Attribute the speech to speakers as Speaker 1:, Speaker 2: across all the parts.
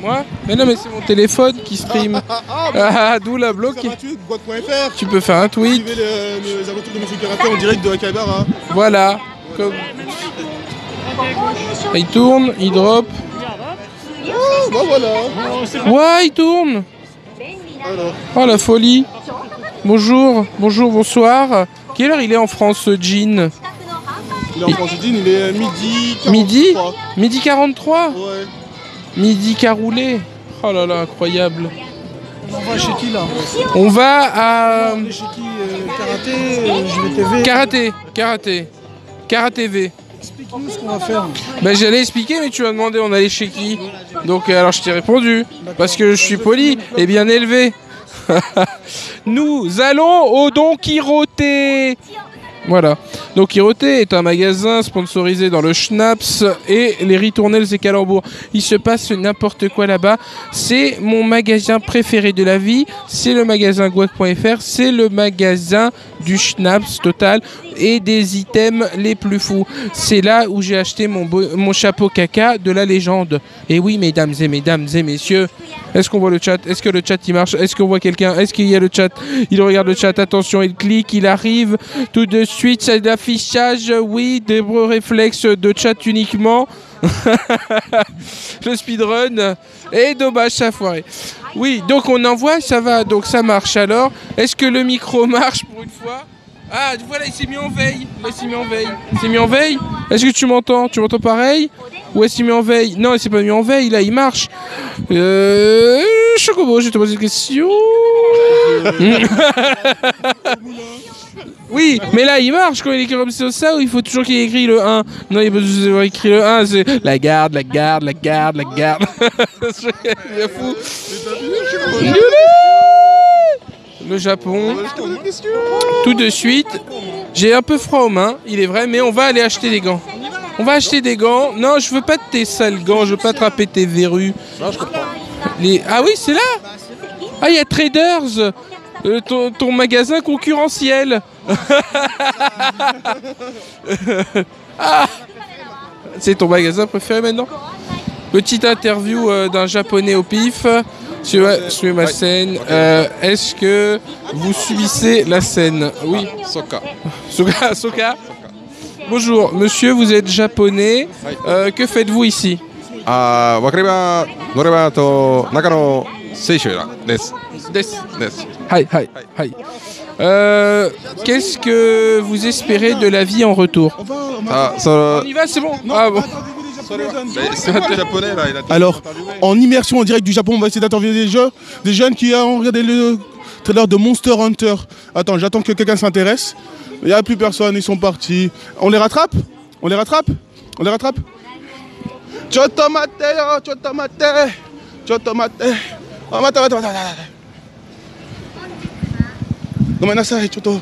Speaker 1: Moi Mais non, mais c'est mon téléphone qui stream. Ah, d'où la.
Speaker 2: Boîte.fr.
Speaker 1: Tu peux faire un tweet.
Speaker 2: Suivez les, les aventures de Monsieur Karaté en direct de Akabara.
Speaker 1: Voilà. Comme- Il tourne, il drop.
Speaker 2: Oh, bah voilà.
Speaker 1: Ouais, il tourne. Oh la folie. Bonjour, bonjour, bonsoir. Quelle heure il est en France, ce jean
Speaker 2: il est en France il est midi 43.
Speaker 1: Midi? Midi 43
Speaker 2: Ouais.
Speaker 1: Midi caroulé. Oh là là, incroyable.
Speaker 3: On va chez qui là
Speaker 1: On va à
Speaker 3: On est chez qui euh, Karaté, euh,
Speaker 1: Karaté, Karaté, Karaté V.
Speaker 3: Explique-nous ce qu'on va faire.
Speaker 1: Ben j'allais expliquer, mais tu m'as demandé on allait chez qui. Donc euh, alors je t'ai répondu parce que je suis poli et bien élevé. Nous allons au Don Quirote. Voilà. Don Quirote est un magasin sponsorisé dans le Schnaps et les ritournelles et calembours. Il se passe n'importe quoi là-bas. C'est mon magasin préféré de la vie. C'est le magasin guac.fr. C'est le magasin du Schnaps total et des items les plus fous. C'est là où j'ai acheté mon, mon chapeau caca de la légende. Et oui, mesdames et mesdames et messieurs, est-ce qu'on voit le chat? Est-ce que le chat il marche? Est-ce qu'on voit quelqu'un? Est-ce qu'il y a le chat? Il regarde le chat, attention, il clique, il arrive tout de suite. C'est l'affichage, oui, des réflexes de chat uniquement. le speedrun. Et dommage, ça a foiré. Oui, donc on envoie, ça va, donc ça marche alors. Est-ce que le micro marche pour une fois? Ah, voilà, il s'est mis en veille. Il s'est mis en veille. Il s'est mis en veille Est-ce que tu m'entends? Tu m'entends pareil? Ou est-ce qu'il mis en veille? Non, il s'est pas mis en veille, là, il marche. Euh. Chocobo, je te poser une question. Oui, mais là il marche quand il écrit comme ça ou il faut toujours qu'il écrit le 1 Non, il faut toujours écrit le 1, c'est la garde, la garde, la garde, la garde. Il est fou. Le Japon. Tout de suite. J'ai un peu froid aux mains, il est vrai, mais on va aller acheter des gants. On va acheter des gants. Non, je veux pas de tes sales gants, je veux pas attraper tes verrues. Les... Ah oui, c'est là? Ah, il y a Traders euh, ton, ton magasin concurrentiel. Ah C'est ton magasin préféré maintenant Petite interview euh, d'un japonais au pif. Suivez suivez ma scène. Euh, Est-ce que vous subissez la scène Oui.
Speaker 4: Soka.
Speaker 1: Soka, Soka Bonjour, monsieur, vous êtes japonais. Euh, que faites-vous ici
Speaker 4: あー、わかれば乗ればと中野選手です。
Speaker 1: Des.
Speaker 4: です。
Speaker 1: Hi, hi, hi. Euh, Qu'est-ce que vous espérez de la vie en retour On y va, c'est bon. Ah bon.
Speaker 4: c'est quoi le japonais là il a
Speaker 2: Alors, en immersion en direct du Japon, on va essayer d'interviewer des jeunes, des jeunes qui ont regardé le trailer de Monster Hunter. Attends, j'attends que quelqu'un s'intéresse. Il n'y a plus personne, ils sont partis. On les rattrape? On les rattrape? On les rattrape? Chotto mate, oh, ごめんなさい、ちょっと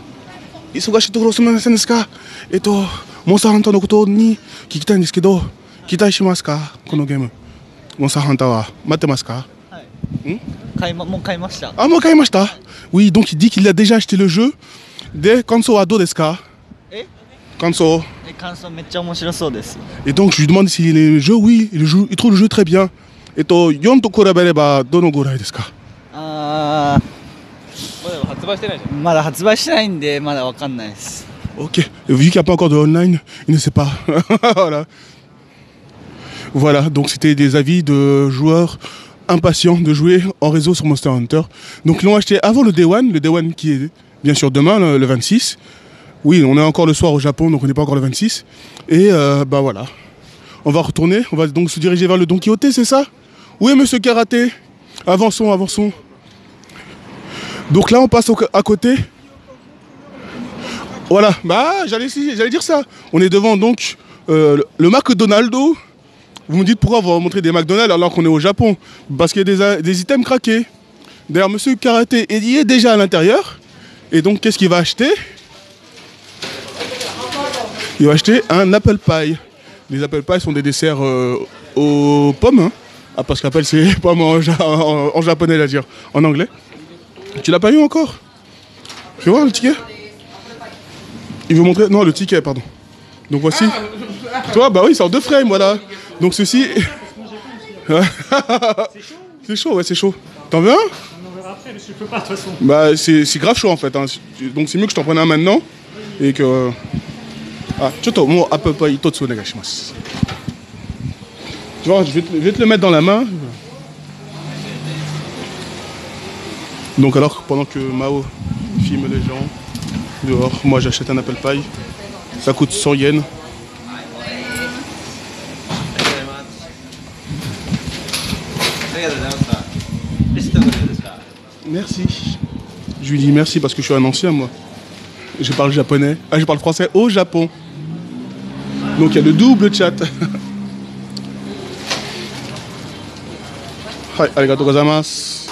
Speaker 2: 忙しいところすみませんですか。えっと、モンスターハンターのことに聞きたいんですけど、期待しますか、このゲーム。モンスターハンターは待ってますか
Speaker 5: 買いまもう買いました。
Speaker 2: Ah, moi, Kaimashita Oui, donc il dit qu'il a déjà acheté le jeu. Des Kanso wa do desu ka
Speaker 5: Eh
Speaker 2: Kanso.
Speaker 5: え感想めっちゃ面白そうです。
Speaker 2: Et donc je lui demande s'il est le jeu, oui, il, joue, il trouve le jeu très bien. Et to, 4と比べれ ばどのぐらいですか
Speaker 5: あーまだ発売してないんでまだわかんないです。
Speaker 2: Ok, Et vu qu'il n'y a pas encore de online, il ne sait pas. voilà. Voilà, donc c'était des avis de joueurs impatients de jouer en réseau sur Monster Hunter. Donc ils l'ont acheté avant le Day One, le Day One qui est bien sûr demain, le, le 26. Oui, on est encore le soir au Japon, donc on n'est pas encore le 26. Et euh, bah voilà. On va retourner, on va donc se diriger vers le Don Quichotte, c'est ça Oui, monsieur Karaté Avançons, avançons. Donc là, on passe à côté. Voilà, bah j'allais dire ça. On est devant donc euh, le- McDonald's. Vous me dites pourquoi vous montrer des McDonald's alors qu'on est au Japon Parce qu'il y a des, items craqués. D'ailleurs, monsieur Karaté il est déjà à l'intérieur. Et donc, qu'est-ce qu'il va acheter? Il va acheter un apple pie. Les apple pie sont des desserts euh, aux pommes. hein. Ah, parce qu'appelle c'est ja- en- en japonais, à dire. En anglais. Tu l'as pas eu encore? Fais voir le ticket. Il veut montrer. Non, le ticket, pardon. Donc voici. Toi, bah oui, en deux frames, voilà. Donc ceci. C'est chaud, ouais, c'est chaud. T'en veux un?
Speaker 6: On verra après, mais je peux pas de toute façon.
Speaker 2: Bah, c'est grave chaud en fait. hein. Donc, c'est mieux que je t'en prenne un maintenant. Et que. Ah, choto, mo apple pie itotsu onegaishimasu. Tu vois, je vais, te, je vais te le mettre dans la main. Donc, alors, pendant que Mao filme les gens dehors, moi j'achète un apple pie. Ça coûte 100 yens. Merci. Je lui dis merci parce que je suis un ancien, moi. Je parle japonais. Ah, je parle français au Japon. Donc il y a le double chat. Hi, arigato gozaimasu.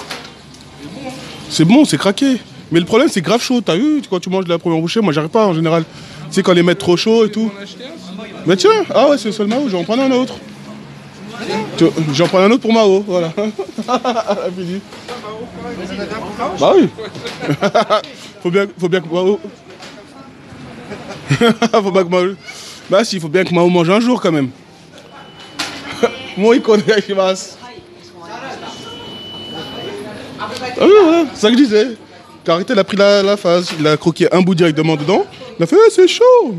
Speaker 2: C'est bon, c'est craqué. Mais le problème, c'est grave chaud. T'as vu quand tu manges la première bouchée Moi, j'arrive pas en général. Tu sais, quand les mettent trop chaud et tout. Mais tiens, ah ouais, c'est le seul Mao. J'en prends un autre. J'en prends un autre pour Mao, voilà. Bah oui. faut bien, faut bien que Mao. faut bien que Mao. Bah si, faut bien que Mao mange un jour quand même. Moi, il connaît Akimas. Ah oui, ça que je disais. Carité, il a pris la, phase, il a croqué un bout directement dedans. Il a fait, c'est chaud.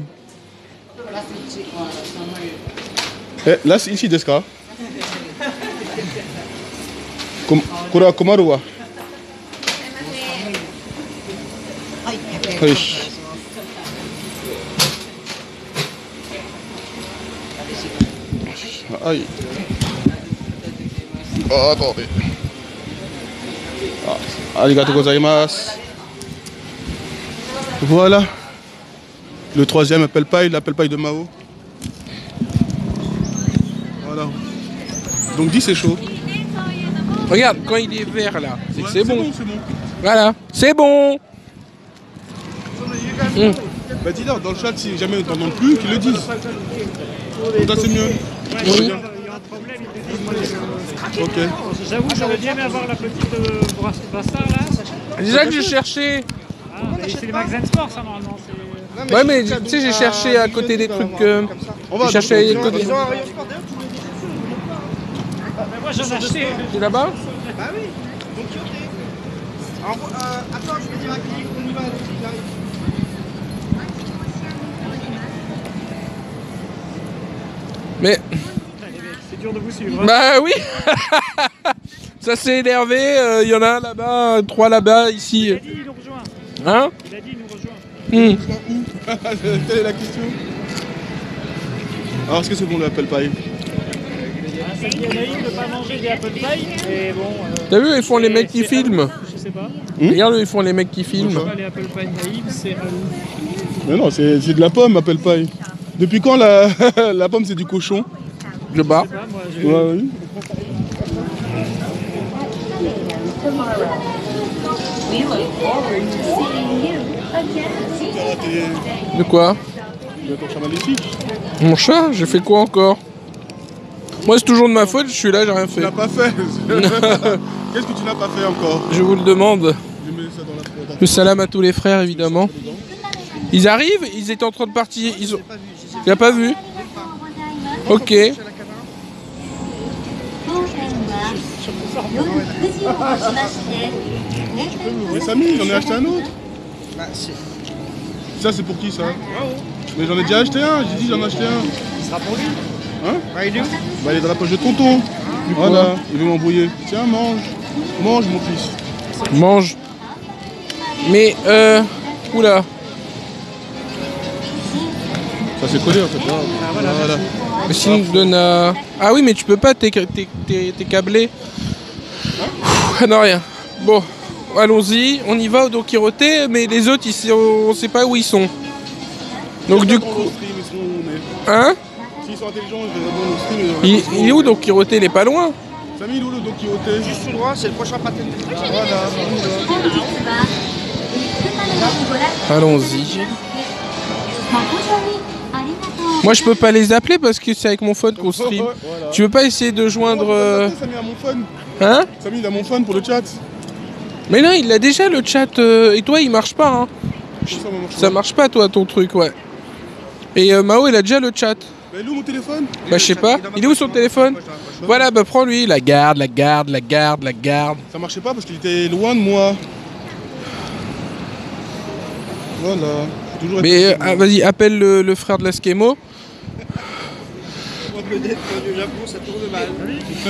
Speaker 2: Eh, là, c'est ici, Deska. Kura Oui. Arigato gozaimasu. Voilà. Le troisième appel paille, l'appel paille de Mao. Voilà. Donc 10 c'est chaud.
Speaker 1: Regarde, quand il est vert là, c'est
Speaker 2: Ouais,
Speaker 1: bon.
Speaker 2: c'est bon.
Speaker 1: Voilà, c'est bon. Hum.
Speaker 2: Bah dis-leur dans le chat si jamais ils t'entendent plus, qu'ils le disent. Toi c'est mieux.
Speaker 6: Il y ils.
Speaker 2: Ok.
Speaker 6: J'avoue, j'aurais bien aimé avoir la petite euh, brassard là.
Speaker 1: C'est ça que je cherchais.
Speaker 6: Ah, mais c'est les magasins de sport ça normalement. c'est-
Speaker 1: Ouais, mais tu sais, j'ai cherché à côté des trucs. euh,
Speaker 2: On va
Speaker 1: j'ai cherché à côté.
Speaker 6: Mais moi j'en ai acheté.
Speaker 1: C'est là-bas Mais
Speaker 6: C'est dur de vous suivre. hein.
Speaker 1: bah oui Ça s'est énervé, euh, il y en a un là-bas, trois là-bas, ici.
Speaker 6: Il a dit il nous rejoint.
Speaker 1: Hein
Speaker 6: Il a dit il nous rejoint.
Speaker 1: Hum.
Speaker 2: Telle est la question. Alors est-ce que c'est bon
Speaker 6: Ah, de pas manger des apple pie. Bon, euh,
Speaker 1: T'as vu, ils font les mecs qui filment.
Speaker 6: Je sais pas.
Speaker 1: Regarde, ils font les mecs qui filment.
Speaker 6: Pas les apple pie Naïm, c'est.
Speaker 2: Mais non, c'est c'est de la pomme, appel paille. Depuis quand la, la pomme c'est du cochon
Speaker 1: Je bats.
Speaker 2: Ouais, oui.
Speaker 1: De quoi
Speaker 2: Tu
Speaker 1: Mon chat J'ai fait quoi encore Moi, c'est toujours de ma faute, je suis là, j'ai rien
Speaker 2: Tu
Speaker 1: fait.
Speaker 2: n'as pas fait Qu'est-ce que tu n'as pas fait encore
Speaker 1: Je vous le demande. Le salam à tous les frères, évidemment. Ils arrivent, ils étaient en train de partir. Ils ont... Tu l'as pas vu Ok.
Speaker 7: 夜9時をもちまして閉店
Speaker 2: Mais Samy, j'en ai acheté un autre. Ça c'est pour qui ça Mais j'en ai déjà acheté un, j'ai dit j'en ai acheté un.
Speaker 6: Il sera pour lui.
Speaker 2: Hein Bah il est dans la poche de tonton. Voilà, il veut m'embrouiller. Tiens, mange. Mange mon fils.
Speaker 1: Mange. Mais, euh... Oula.
Speaker 2: Ça s'est collé en fait. là. Voilà.
Speaker 1: Mais sinon, donne à... Ah oui, mais tu peux pas, t'es t'es- t'es- t'es câblé. Non, rien. Bon, allons-y. On y va au Don Quiroté, mais les autres, ils, on ne sait pas où ils sont. Donc, du coup. Hein
Speaker 2: S'ils sont intelligents, je vais dans stream.
Speaker 1: Il, est où Don Quiroté Il est pas loin
Speaker 2: Samy, il est où le Don Quiroté
Speaker 8: Juste tout droit, c'est le prochain pâté.
Speaker 7: Ah, voilà.
Speaker 1: Allons-y. Moi, je peux pas les appeler parce que c'est avec mon phone qu'on stream.
Speaker 2: Voilà.
Speaker 1: Tu veux pas essayer de joindre. Euh,
Speaker 2: a mon phone.
Speaker 1: Hein
Speaker 2: Samy, il a mon phone pour le chat.
Speaker 1: Mais non, il a déjà le chat. euh, Et toi, il marche pas. Hein.
Speaker 2: Ça, marche
Speaker 1: pas, toi, ton truc, ouais. Et euh, Mao, il a déjà le chat.
Speaker 2: Bah il est où mon téléphone?
Speaker 1: Bah, je sais pas. Il est où son téléphone? Voilà, bah, prends-lui. La garde, la garde, la garde, la garde.
Speaker 2: Ça marchait pas parce qu'il était loin de moi. Voilà. Toujours
Speaker 1: Mais euh, ah, vas-y, appelle le, frère de l'askemo l'Eskimo.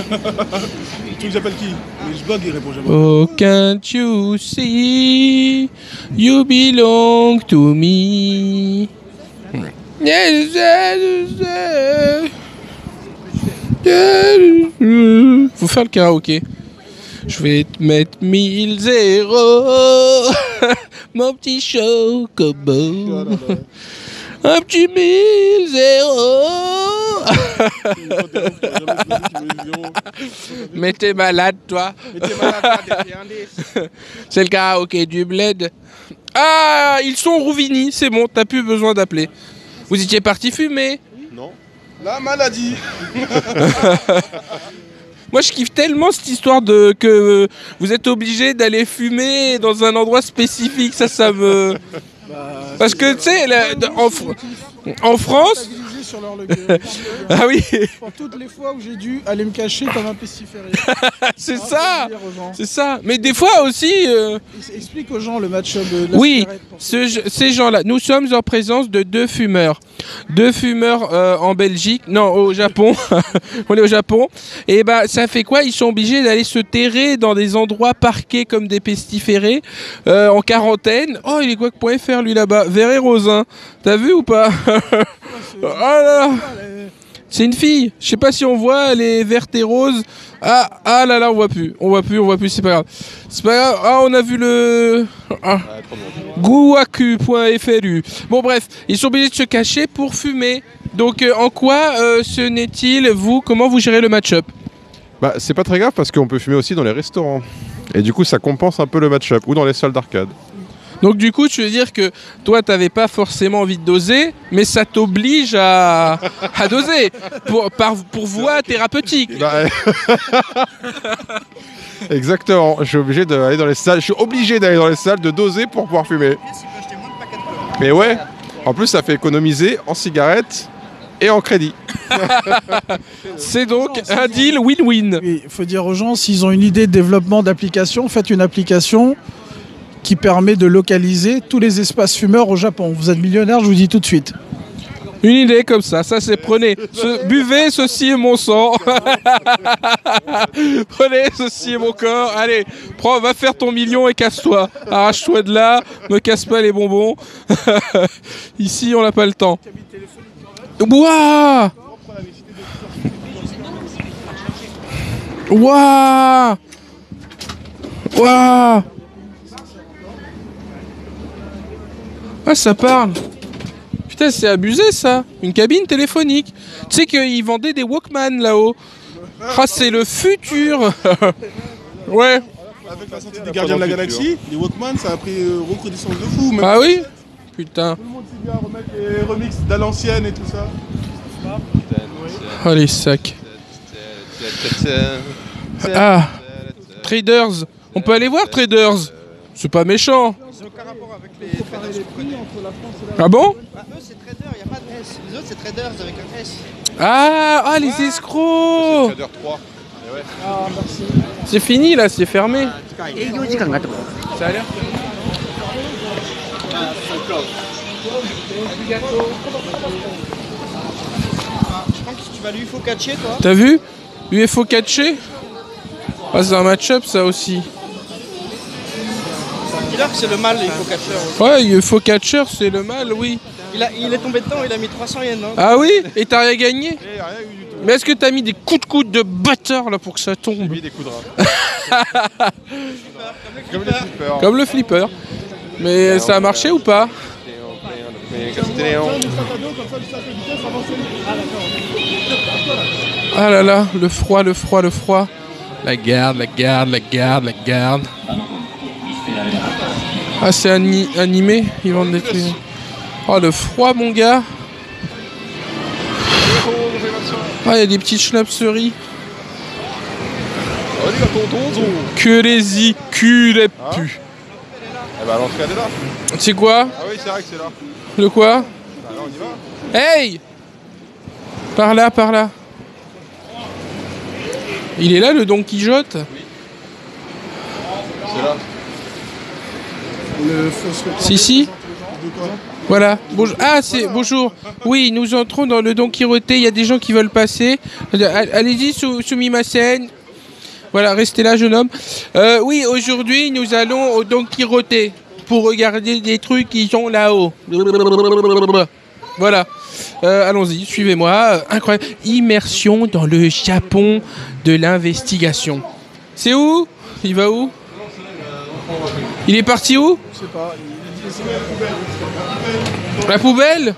Speaker 2: Tu j'appelle qui? Mais je bug, il répond jamais.
Speaker 1: Oh, can't you see? You belong to me? Yes, yes, yes. Yes. Faut faire le karaoké. Je vais te mettre 1000 zéros, mon petit chocobo. Un petit 1000 zéros. Mais t'es malade, toi. C'est le karaoké du bled. Ah, ils sont Rouvigny, c'est bon, t'as plus besoin d'appeler. Vous étiez parti fumer
Speaker 2: La maladie
Speaker 1: Moi, je kiffe tellement cette histoire de que vous êtes obligé d'aller fumer dans un endroit spécifique. Ça, ça me. Parce que tu sais, en, en France.
Speaker 3: Sur leur.
Speaker 1: Ah oui,
Speaker 3: Pour toutes les fois où j'ai dû aller me cacher comme un pestiféré.
Speaker 1: c'est
Speaker 3: Hein,
Speaker 1: ça, c'est ça. Mais des fois aussi. euh,
Speaker 3: Ex- Explique aux gens le match-up de la
Speaker 1: Oui, ce- ces gens-là, nous sommes en présence de deux fumeurs. Deux fumeurs euh, en Belgique, non, au Japon. On est au Japon. Et bah, ça fait quoi? Ils sont obligés d'aller se terrer dans des endroits parqués comme des pestiférés, euh, en quarantaine. Oh, il est quoi que point faire lui là-bas? Vert et Rosin. T'as vu ou pas? Oh là là c'est une fille. Je sais pas si on voit, elle est verte et rose. Ah, ah là là, on voit plus. On voit plus, on voit plus, c'est pas grave. C'est pas grave. Ah, on a vu le. Ah. Bon, bref, ils sont obligés de se cacher pour fumer. Donc, euh, en quoi euh, ce n'est-il, vous Comment vous gérez le match-up?
Speaker 4: Bah, c'est pas très grave parce qu'on peut fumer aussi dans les restaurants. Et du coup, ça compense un peu le match-up ou dans les salles d'arcade.
Speaker 1: Donc, du coup, tu veux dire que toi, t'avais pas forcément envie de doser, mais ça t'oblige à, à doser pour, par, pour voie thérapeutique.
Speaker 4: Bah, Exactement. Je suis obligé d'aller dans les salles. Je suis obligé d'aller dans les salles de doser pour pouvoir fumer. Mais ouais. En plus, ça fait économiser en cigarettes et en crédit.
Speaker 1: C'est donc un deal win-win.
Speaker 3: Oui, il faut dire aux gens, s'ils ont une idée de développement d'application, faites une application qui permet de localiser tous les espaces fumeurs au Japon. Vous êtes millionnaire, je vous dis tout de suite.
Speaker 1: Une idée comme ça, ça c'est prenez, ce- buvez, ceci est mon sang. prenez, ceci est mon corps. Allez, prends, va faire ton million et casse-toi. Arrache-toi de là, me casse pas les bonbons. Ici, on n'a pas le temps. Ouah Ouah Ouah Ah, ça parle. Putain, c'est abusé ça. Une cabine téléphonique. Tu sais qu'ils vendaient des Walkman là-haut. Ah, c'est le futur. Ouais.
Speaker 2: Avec la sortie des Gardiens de la Galaxie, les Walkman, ça a pris euh, recrudescence de fou. Même
Speaker 1: Ah oui. Putain.
Speaker 2: Tout le monde s'est mis à remettre les remixes d'à l'ancienne et tout ça.
Speaker 1: Oh les sacs. Ah. Traders. On peut aller voir Traders. C'est pas méchant Ah bon
Speaker 8: c'est trader, il n'y a pas de S. Les autres, c'est traders avec un S.
Speaker 1: Ah, ah les escrocs
Speaker 4: Trader 3.
Speaker 1: C'est fini là, c'est fermé. Ça a l'air
Speaker 8: Je pense que tu vas faut catcher, toi.
Speaker 1: T'as vu? UFO catché Ah c'est un match-up ça aussi.
Speaker 8: Que c'est le mal, il faut catcher.
Speaker 1: Ouais, UFO catcher c'est le mal, oui.
Speaker 8: Il, a, il est tombé dedans, il a mis 300 yens. Hein.
Speaker 1: Ah oui? Et t'as rien gagné? Mais est-ce que t'as mis des coups de coude de batteur là pour que ça tombe?
Speaker 4: Mis des coups de rein. Comme les flippers.
Speaker 1: Comme le flipper. Mais ça a marché ou pas? Ah là là, le froid, le froid, le froid. La garde, la garde, la garde, la garde. Ah, c'est ani- animé Ils vendent des trucs. Oh, le froid, mon gars. Ah, il y a des petites schnapseries. Que les y, pu.
Speaker 4: Eh bah, l'entrée elle est là.
Speaker 1: Tu sais quoi
Speaker 4: Ah oui, c'est vrai que c'est là.
Speaker 1: Le quoi
Speaker 4: Bah, là, on y va.
Speaker 1: Hey Par là, par là. Il est là le Don Quichotte
Speaker 4: C'est là.
Speaker 1: Si, si. Voilà. Ah, c'est bonjour. Oui, nous entrons dans le Don Quirote. Il y a des gens qui veulent passer. All- Allez-y, sou- soumis ma scène. Voilà, restez là, jeune homme. Euh, oui, aujourd'hui, nous allons au Don Quirote pour regarder des trucs qui sont là-haut. Voilà. Euh, Allons-y, suivez-moi. Euh, incroyable. Immersion dans le Japon de l'investigation. C'est où? Il va où? Il est parti où La poubelle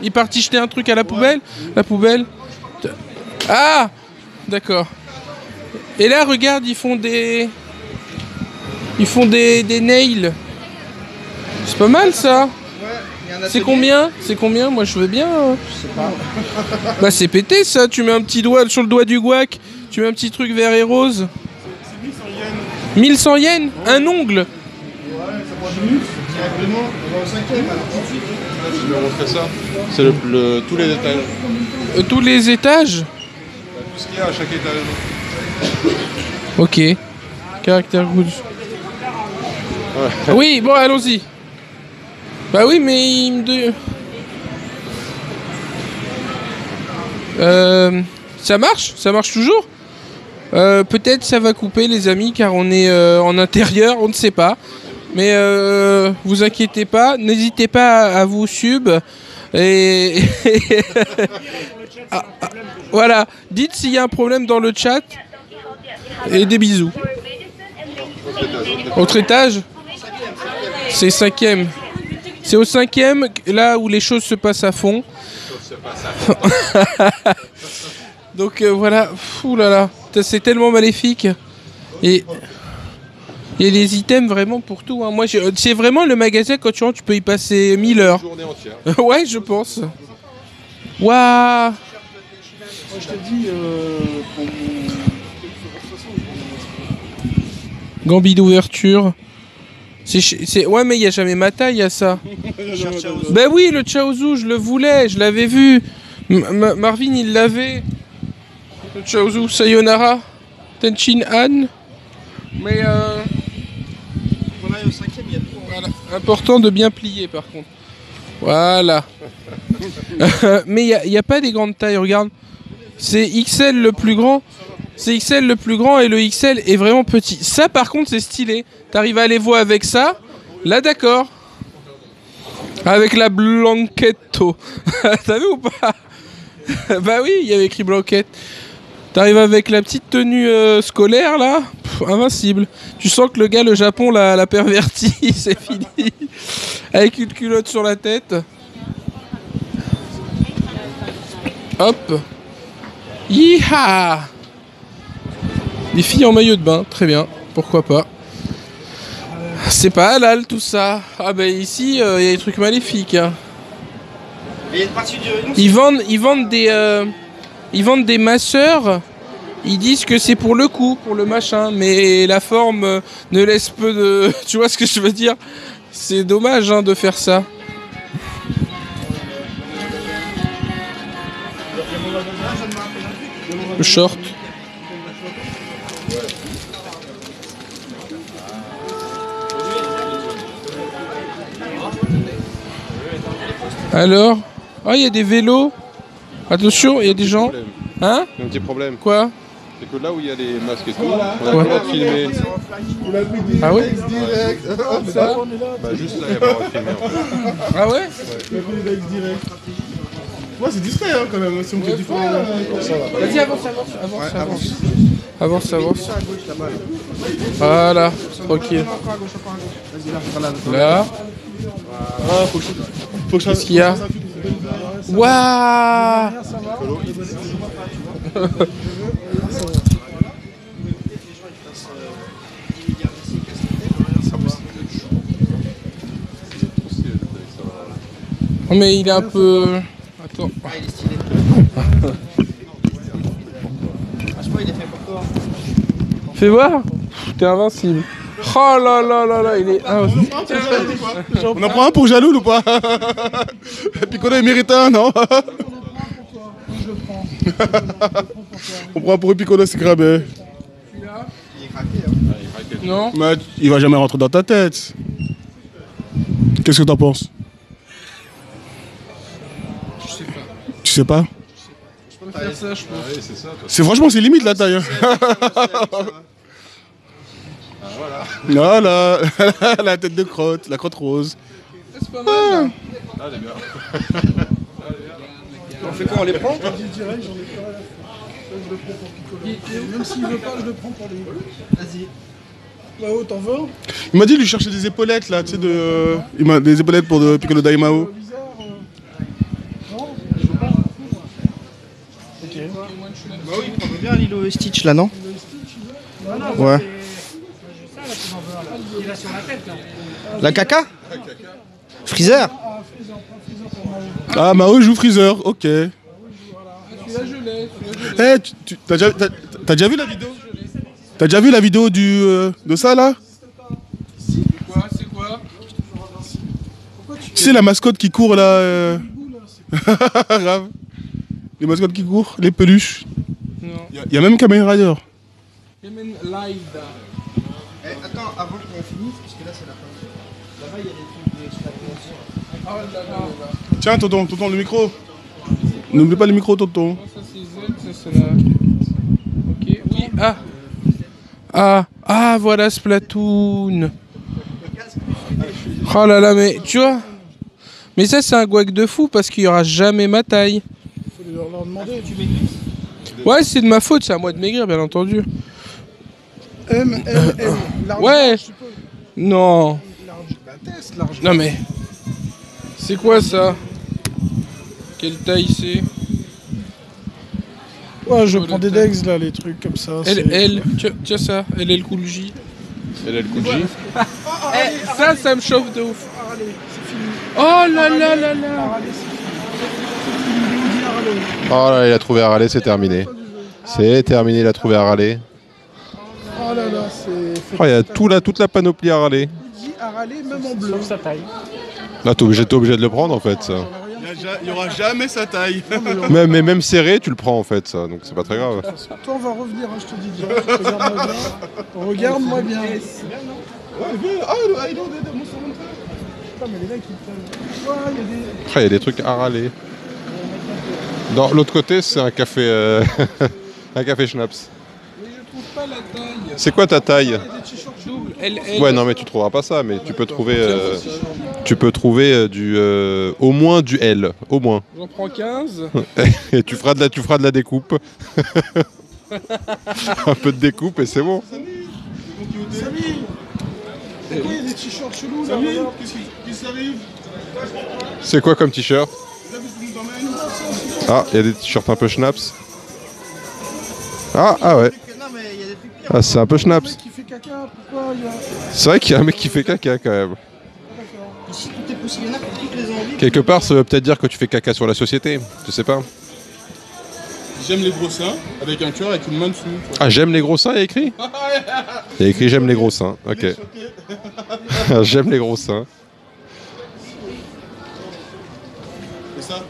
Speaker 1: Il est parti jeter un truc à la poubelle La poubelle Ah D'accord. Et là, regarde, ils font des... Ils font des, des nails. C'est pas mal ça C'est combien C'est combien Moi je veux bien. hein. Bah c'est pété ça, tu mets un petit doigt sur le doigt du guac, tu mets un petit truc vert et rose. 1100 yens Un ongle
Speaker 4: Je vais montrer ça. C'est le, le- tous les étages.
Speaker 1: Euh, Tous les étages
Speaker 4: Tout ce qu'il y a à chaque étage.
Speaker 1: Ok. Caractère rouge. Oui, bon, allons-y. Bah oui, mais il me... de- Euh, ça marche? Ça marche toujours? Euh, Peut-être ça va couper, les amis, car on est euh, en intérieur, on ne sait pas. Mais euh, vous inquiétez pas, n'hésitez pas à, à vous sub. Et... Ah, ah, voilà, dites s'il y a un problème dans le chat. Et des bisous. Autre étage? C'est cinquième. C'est au cinquième, là où les choses se passent à fond. Donc euh, voilà, Ouh là là, c'est tellement maléfique. Et il y a des items vraiment pour tout. hein. Moi, c'est vraiment le magasin quand tu rentres, tu peux y passer 1000 heures.
Speaker 4: Journée entière.
Speaker 1: ouais, je pense. Waouh
Speaker 3: Je te dis, euh, pour mon-
Speaker 1: Gambit d'ouverture. C'est. Ouais, mais il n'y a jamais ma taille à ça. Ben oui, le Chaozu, je le voulais, je l'avais vu. M- Marvin, il l'avait. Chaozu, Sayonara. Tenchin Han. Mais euh,
Speaker 8: On arrive au cinquième, il y a tout.
Speaker 1: voilà. important de bien plier par contre. Voilà. mais il n'y a, pas des grandes tailles, regarde. C'est XL le plus grand. C'est XL le plus grand et le XL est vraiment petit. Ça par contre c'est stylé. T'arrives à aller voir avec ça. Là d'accord. Avec la Blanchetto. T'as vu ou pas Bah oui, il y avait écrit Blanquette. T'arrives avec la petite tenue euh, scolaire là, Pff, invincible. Tu sens que le gars, le Japon, l'a l'a perverti, c'est fini. Avec une culotte sur la tête. Hop. Yiha Des filles en maillot de bain, très bien, pourquoi pas. C'est pas halal tout ça. Ah bah ici, euh, il y a des trucs maléfiques. hein. Ils vendent, ils vendent des, euh, ils vendent des masseurs. Ils disent que c'est pour le coup, pour le machin, mais la forme euh, ne laisse peu de. Tu vois ce que je veux dire? C'est dommage hein, de faire ça. Le short. Alors? Ah, il y a des vélos. Attention, il y a des gens.
Speaker 4: Problème.
Speaker 1: Hein
Speaker 4: Il y a un petit problème.
Speaker 1: Quoi
Speaker 4: C'est que là où il y a les masques et tout, on a
Speaker 1: Ouais.
Speaker 4: pas le droit de filmer.
Speaker 1: Ah ouais
Speaker 4: Bah juste là, il y a pas le droit de filmer.
Speaker 1: Ah ouais
Speaker 2: Ouais, c'est discret hein, quand même, si on fait différent.
Speaker 1: Vas-y, avance, avance, avance, avance. Avance, avance. Voilà, tranquille. Là.
Speaker 2: Ah, faut que je. Faut que je
Speaker 1: Qu'est-ce qu'il y a Waouh Oh, mais il est un peu... Attends.
Speaker 8: Ah, il est stylé. Franchement, il est fait pour toi.
Speaker 1: Fais voir T'es invincible. Oh là là là là, il est invincible.
Speaker 2: On en prend un pour jaloux ou pas? Et puis qu'on est méritant, non? On prend pour un piccolo, c'est grabé.
Speaker 1: Non?
Speaker 2: Mais il va jamais rentrer dans ta tête. Qu'est-ce que t'en penses?
Speaker 1: Je sais pas.
Speaker 2: Tu sais pas?
Speaker 1: Je peux faire ça, je pense.
Speaker 2: C'est franchement, c'est limite la taille. voilà. la tête de crotte, la crotte rose.
Speaker 1: C'est pas mal. là.
Speaker 8: On fait quoi On les prend
Speaker 3: Même s'il veut pas, je le prends pour lui. Vas-y. Là-haut, t'en veux
Speaker 2: Il m'a dit de lui chercher des épaulettes là, tu sais, de... il m'a des épaulettes pour de Piccolo Daimao.
Speaker 8: Bah oui, il prend bien Lilo et Stitch là, non? Ouais.
Speaker 6: La tête là.
Speaker 8: La caca Freezer
Speaker 2: Ah, Mao joue Freezer, ok. Eh, tu, tu- t'as déjà, t'as- t'as déjà vu la vidéo? T'as déjà vu la vidéo du, euh, de ça là?
Speaker 1: C'est
Speaker 2: la mascotte qui court là euh... Grave. Les mascottes qui courent, les peluches.
Speaker 1: Non.
Speaker 2: Il y, a même Kamen Rider.
Speaker 1: Kamen Live.
Speaker 8: Eh, Attends, avant qu'on finisse, parce que là c'est la fin. Là-bas il y a des trucs de
Speaker 1: Ah, là, là, là.
Speaker 2: Tiens, tonton, tonton, le micro. N'oublie pas le micro, tonton.
Speaker 1: Ça, c'est Z, ça, c'est là. Ok, oui. Ah Ah Ah, voilà Splatoon Oh là là, mais tu vois Mais ça, c'est un guac de fou parce qu'il y aura jamais ma taille.
Speaker 3: Faut leur, demander. Tu
Speaker 1: Ouais, c'est de ma faute, c'est à moi de maigrir, bien entendu.
Speaker 3: M. Large,
Speaker 1: Ouais.
Speaker 3: large.
Speaker 1: Non
Speaker 3: Large. Bah, teste, large.
Speaker 1: Non mais... C'est quoi ça? Quelle taille c'est?
Speaker 3: Ouais, je
Speaker 1: Oh,
Speaker 3: prends
Speaker 1: la
Speaker 3: des decks là, les trucs comme ça.
Speaker 1: Elle,
Speaker 3: c'est-
Speaker 1: elle, tiens, ça, elle est le cool J.
Speaker 4: Elle a le coup de J.
Speaker 1: Eh, ça, ça me chauffe de ouf.
Speaker 3: Harley, c'est fini.
Speaker 1: Oh là là là là.
Speaker 3: Dis Harley.
Speaker 4: Oh là, il a trouvé à râler, c'est terminé. C'est terminé, il a trouvé à râler. Il y a tout la, toute la panoplie à râler.
Speaker 3: Dis Harley, même en bleu.
Speaker 6: Sauf sa taille.
Speaker 4: Là, t'es obligé, t'es obligé de le prendre en fait. Ça.
Speaker 2: Il n'y aura jamais sa taille.
Speaker 4: Même, mais même serré, tu le prends en fait, ça. Donc c'est pas très grave.
Speaker 3: Toi, on va revenir, hein, je te dis direct. Regarde-moi bien. Regarde-moi bien.
Speaker 2: Ah.
Speaker 4: Après, il y a des trucs à râler. Dans l'autre côté, c'est un café, euh, un café schnapps.
Speaker 1: Mais je trouve pas la taille.
Speaker 4: C'est quoi ta taille?
Speaker 1: Elle, elle.
Speaker 4: Ouais, non, mais tu trouveras pas ça, mais tu peux trouver, euh, tu peux trouver euh, du, euh, au moins du L, au moins.
Speaker 1: J'en prends 15.
Speaker 4: Et tu feras de la, tu feras de la découpe. un peu de découpe et c'est bon.
Speaker 3: Samy Pourquoi il y a des t-shirts chelous là
Speaker 2: qu'est-ce qui arrive?
Speaker 4: C'est quoi comme t-shirt? Ah, il y a des t-shirts un peu schnapps. Ah, ah ouais. Ah, c'est un peu schnapps.
Speaker 3: Mec qui fait caca, pourquoi il y a.
Speaker 4: C'est vrai qu'il y a un mec qui fait caca quand même.
Speaker 8: Ici tout est possible, il y en a pour toutes les envies.
Speaker 4: Quelque part, ça veut peut-être dire que tu fais caca sur la société. Je sais pas.
Speaker 2: J'aime les gros seins avec un cœur avec une main dessous. tu vois.
Speaker 4: Ah, j'aime les gros seins, il y a écrit Il y a écrit j'aime les gros seins. Ok. j'aime les gros seins.
Speaker 2: Et ça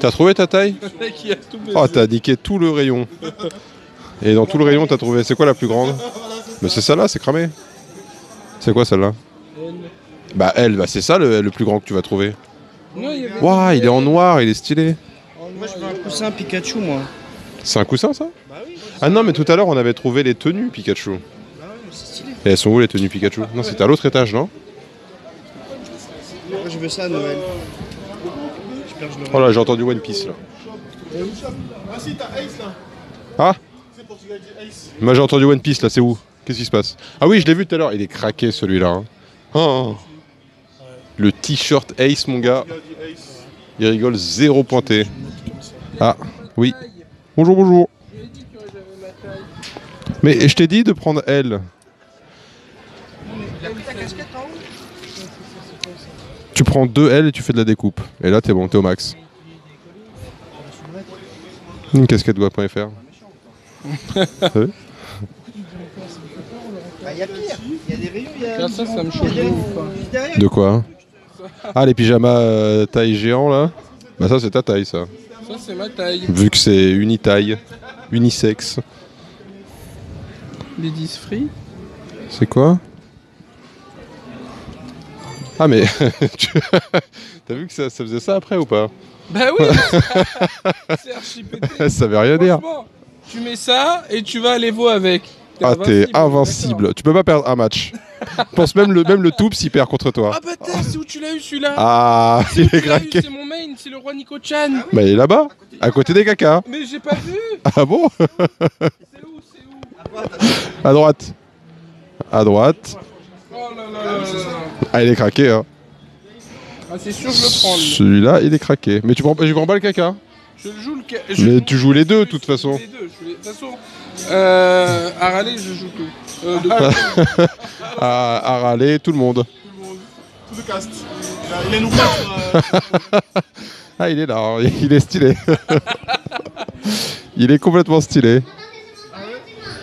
Speaker 4: T'as trouvé ta taille
Speaker 1: Le mec, il a tout baisé.
Speaker 4: Oh, t'as niqué tout le rayon. Et dans tout le rayon, t'as trouvé. C'est quoi la plus grande Mais c'est celle-là, c'est cramé. C'est quoi celle-là Bah, elle, bah, c'est ça le, le plus grand que tu vas trouver. Waouh, il est en noir, il est stylé.
Speaker 8: Moi je veux un coussin Pikachu moi.
Speaker 4: C'est un coussin ça
Speaker 8: Bah oui.
Speaker 4: Ah non, mais tout à l'heure, on avait trouvé les tenues Pikachu.
Speaker 8: Bah.
Speaker 4: Et elles sont où les tenues Pikachu Non, c'était à l'autre étage, non
Speaker 8: Moi je veux ça à Noël.
Speaker 4: Oh là, j'ai entendu One Piece là.
Speaker 2: Ah
Speaker 4: Moi j'ai entendu One Piece là, c'est où? Qu'est-ce qui se passe? Ah oui, je l'ai vu tout à l'heure, il est craqué celui-là. hein. Oh. Le t-shirt Ace, mon gars,
Speaker 2: Il
Speaker 4: rigole zéro pointé. Ah, oui. Bonjour, bonjour. Mais je t'ai dit de prendre
Speaker 8: haut
Speaker 4: Tu prends deux L et tu fais de la découpe. Et là, t'es bon, t'es au max. Une casquette doigt.fr.
Speaker 8: Bah il y a pire. Il y a des rayons, il y a.
Speaker 1: Regarde ça, ça me de ouf. hein.
Speaker 8: derrière.
Speaker 4: De quoi Ah, les pyjamas euh, taille géant là Bah, ça, c'est ta taille, ça.
Speaker 1: Ça, c'est ma taille.
Speaker 4: Vu que c'est unitaille, unisexe.
Speaker 1: Ladies free.
Speaker 4: C'est quoi Ah mais tu- t'as vu que ça, ça faisait ça après ou pas
Speaker 1: Bah oui C'est archi pété.
Speaker 4: Ça veut rien dire.
Speaker 1: Franchement, tu mets ça et tu vas à l'Evo avec.
Speaker 4: Ah t'es invincible. Tu peux pas perdre un match. Je pense même le même le Toups il perd contre toi.
Speaker 1: Ah bah c'est où tu l'as eu celui-là
Speaker 4: Ah,
Speaker 1: C'est
Speaker 4: il est craqué.
Speaker 1: C'est mon main, c'est le roi Nico-chan.
Speaker 4: Bah il est là-bas, à côté des caca.
Speaker 1: Mais j'ai pas vu
Speaker 4: Ah bon
Speaker 1: C'est où, c'est où
Speaker 4: À droite. À droite.
Speaker 1: Oh là là là là là.
Speaker 4: Ah il est craqué hein.
Speaker 1: Ah c'est sûr je le prends lui.
Speaker 4: Celui-là il est craqué. Mais tu prends, je prends pas le caca.
Speaker 1: Je joue le... ca- je
Speaker 4: Mais
Speaker 1: joue-
Speaker 4: tu joues les deux de toute façon.
Speaker 1: les deux, je joue les- De toute façon, euh, à râler je joue tout. Euh, de quoi
Speaker 4: À, à râler tout le monde.
Speaker 2: Tout le cast. Il a, il sur, euh,
Speaker 4: Ah il est là, hein. il est stylé. il est complètement stylé.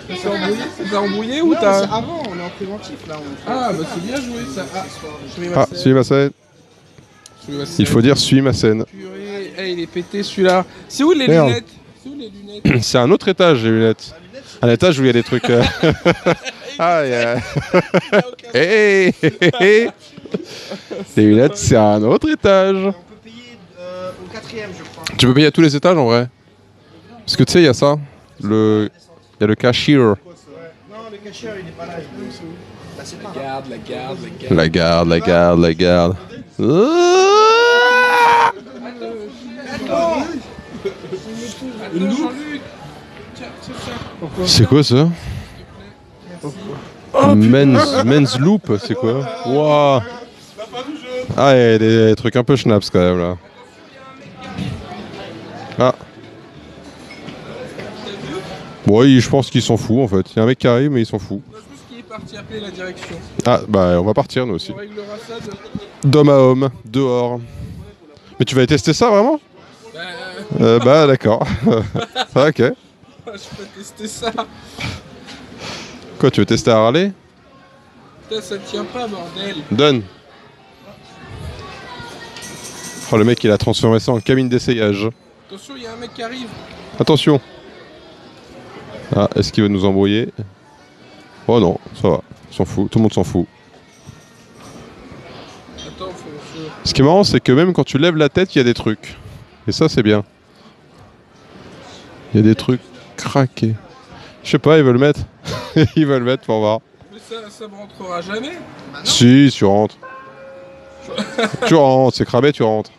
Speaker 1: Ça s'est embrouillé, ça s'est embrouillé ou
Speaker 8: Non,
Speaker 1: t'as...
Speaker 8: c'est avant, on est en préventif là. On fait-
Speaker 1: Ah bah c'est bien joué ça. Ah,
Speaker 4: Ah, suis ma scène. Il faut dire suis ma scène.
Speaker 1: Purée, eh, il est pété celui-là. C'est où les
Speaker 4: Merde.
Speaker 1: lunettes C'est où les lunettes
Speaker 4: C'est un autre étage les lunettes. Un étage où il y a des trucs. euh, ah, il y a- Hey, hey, hey. Les lunettes, c'est un autre étage.
Speaker 8: On peut payer euh, au quatrième, je crois.
Speaker 4: Tu peux payer à tous les étages en vrai Parce que tu sais, il y a ça. Le... Il y a le cashier.
Speaker 8: Non, le cacheur, il est pas là. Il est où Bah, c'est pas grave.
Speaker 1: Garde, la garde, la garde.
Speaker 4: La garde, la garde, la garde.
Speaker 1: Une.
Speaker 4: C'est quoi ça men's, men's loop, c'est quoi Waouh Ah, il y a des trucs un peu schnapps quand même là. Ah. Bon, oui, je pense qu'ils s'en foutent en fait. Il y a un mec qui arrive, mais il s'en fout.
Speaker 1: Je pense qu'il est parti appeler la direction.
Speaker 4: Ah, bah on va partir nous aussi. D'homme à homme, dehors. Mais tu vas tester ça vraiment? Euh, Bah d'accord. Ah, ok.
Speaker 1: je peux tester ça.
Speaker 4: Quoi, tu veux tester à râler
Speaker 1: Putain, ça tient pas, bordel.
Speaker 4: Donne. Oh, le mec il a transformé ça en cabine d'essayage.
Speaker 1: Attention, il y a un mec qui arrive.
Speaker 4: Attention. Ah, est-ce qu'il va nous embrouiller? Oh non, ça va. S'en fout, tout le monde s'en fout.
Speaker 1: Attends, faut... faut...
Speaker 4: Ce qui est marrant, c'est que même quand tu lèves la tête, il y a des trucs. Et ça, c'est bien. Il y a des trucs craqués. Je sais pas, ils veulent le mettre. ils veulent le mettre pour voir.
Speaker 1: Mais ça, ça me rentrera jamais.
Speaker 4: Si, tu rentres. tu rentres, c'est cramé, tu rentres.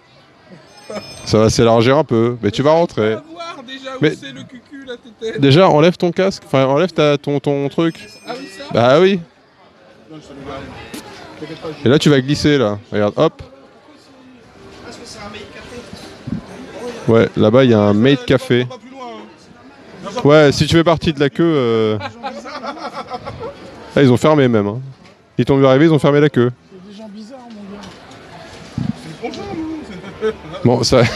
Speaker 4: Ça va s'élargir un peu, mais tu vas rentrer.
Speaker 1: Voir déjà où
Speaker 4: Mais-
Speaker 1: c'est le cucu, la tétette.
Speaker 4: Déjà, enlève ton casque, enfin, enlève ta, ton, ton truc.
Speaker 1: Ah oui, ça
Speaker 4: Bah oui. Et là, tu vas glisser, là. Regarde, hop.
Speaker 8: Est-ce que c'est un make café
Speaker 4: Ouais, là-bas, il y a un made café.
Speaker 2: pas plus loin. hein.
Speaker 4: Ouais, si tu fais partie de la queue... euh, Ah, ils ont fermé, même. hein. Ils t'ont vu arriver, ils ont fermé la queue.
Speaker 3: C'est des gens bizarres, mon gars.
Speaker 4: Bon, ça...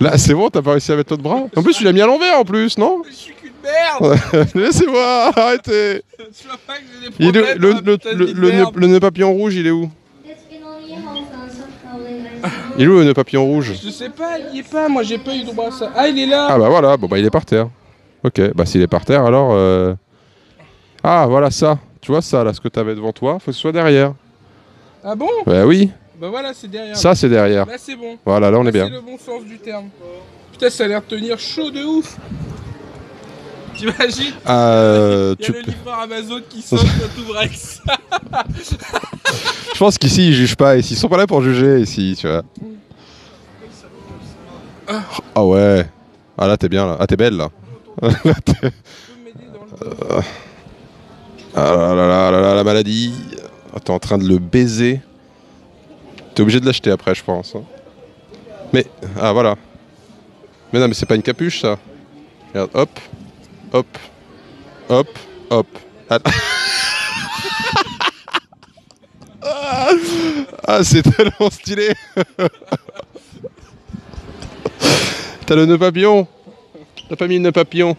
Speaker 4: Là, c'est bon, t'as pas réussi à mettre l'autre bras? En plus, tu l'as mis à l'envers, en plus, non?
Speaker 1: Je suis qu'une merde
Speaker 4: Laissez-moi, arrêtez
Speaker 1: Tu vois pas que j'ai des
Speaker 4: Il est
Speaker 1: problèmes
Speaker 4: le,
Speaker 1: dans
Speaker 4: le,
Speaker 1: la putain de
Speaker 4: le,
Speaker 1: vie de
Speaker 4: le nœud,
Speaker 1: merde.
Speaker 4: le nœud papillon rouge, il est où? Il est où le nœud papillon rouge
Speaker 1: Je sais pas, il y est pas, moi j'ai pas eu droit à ça. Ah, il est là
Speaker 4: Ah bah voilà, bon bah il est par terre. Ok, bah s'il est par terre alors... euh, Ah voilà ça, tu vois ça là, ce que t'avais devant toi, faut que ce soit derrière.
Speaker 1: Ah bon?
Speaker 4: Bah oui,
Speaker 1: Bah voilà, c'est derrière.
Speaker 4: ça c'est derrière.
Speaker 1: Là c'est bon.
Speaker 4: Voilà, là on
Speaker 1: Là,
Speaker 4: est bien.
Speaker 1: C'est le bon sens du terme. Putain, ça a l'air de tenir chaud de ouf. T'imagines
Speaker 4: Euh,
Speaker 1: Il y a
Speaker 4: tu
Speaker 1: le livreur Amazon qui saute quand t'ouvres avec ça.
Speaker 4: Je pense qu'ici ils jugent pas, ici ils sont pas là pour juger ici, tu vois. Ah ouais. Ah là t'es bien là. Ah t'es belle là. Ah là là là là là, la maladie. Ah, T'es en train de le baiser. T'es obligé de l'acheter après je pense. hein. Mais, ah voilà. Mais non mais c'est pas une capuche ça. Regarde, hop, hop, hop, hop. Ah, c'est tellement stylé T'as le nœud papillon T'as pas mis le nœud papillon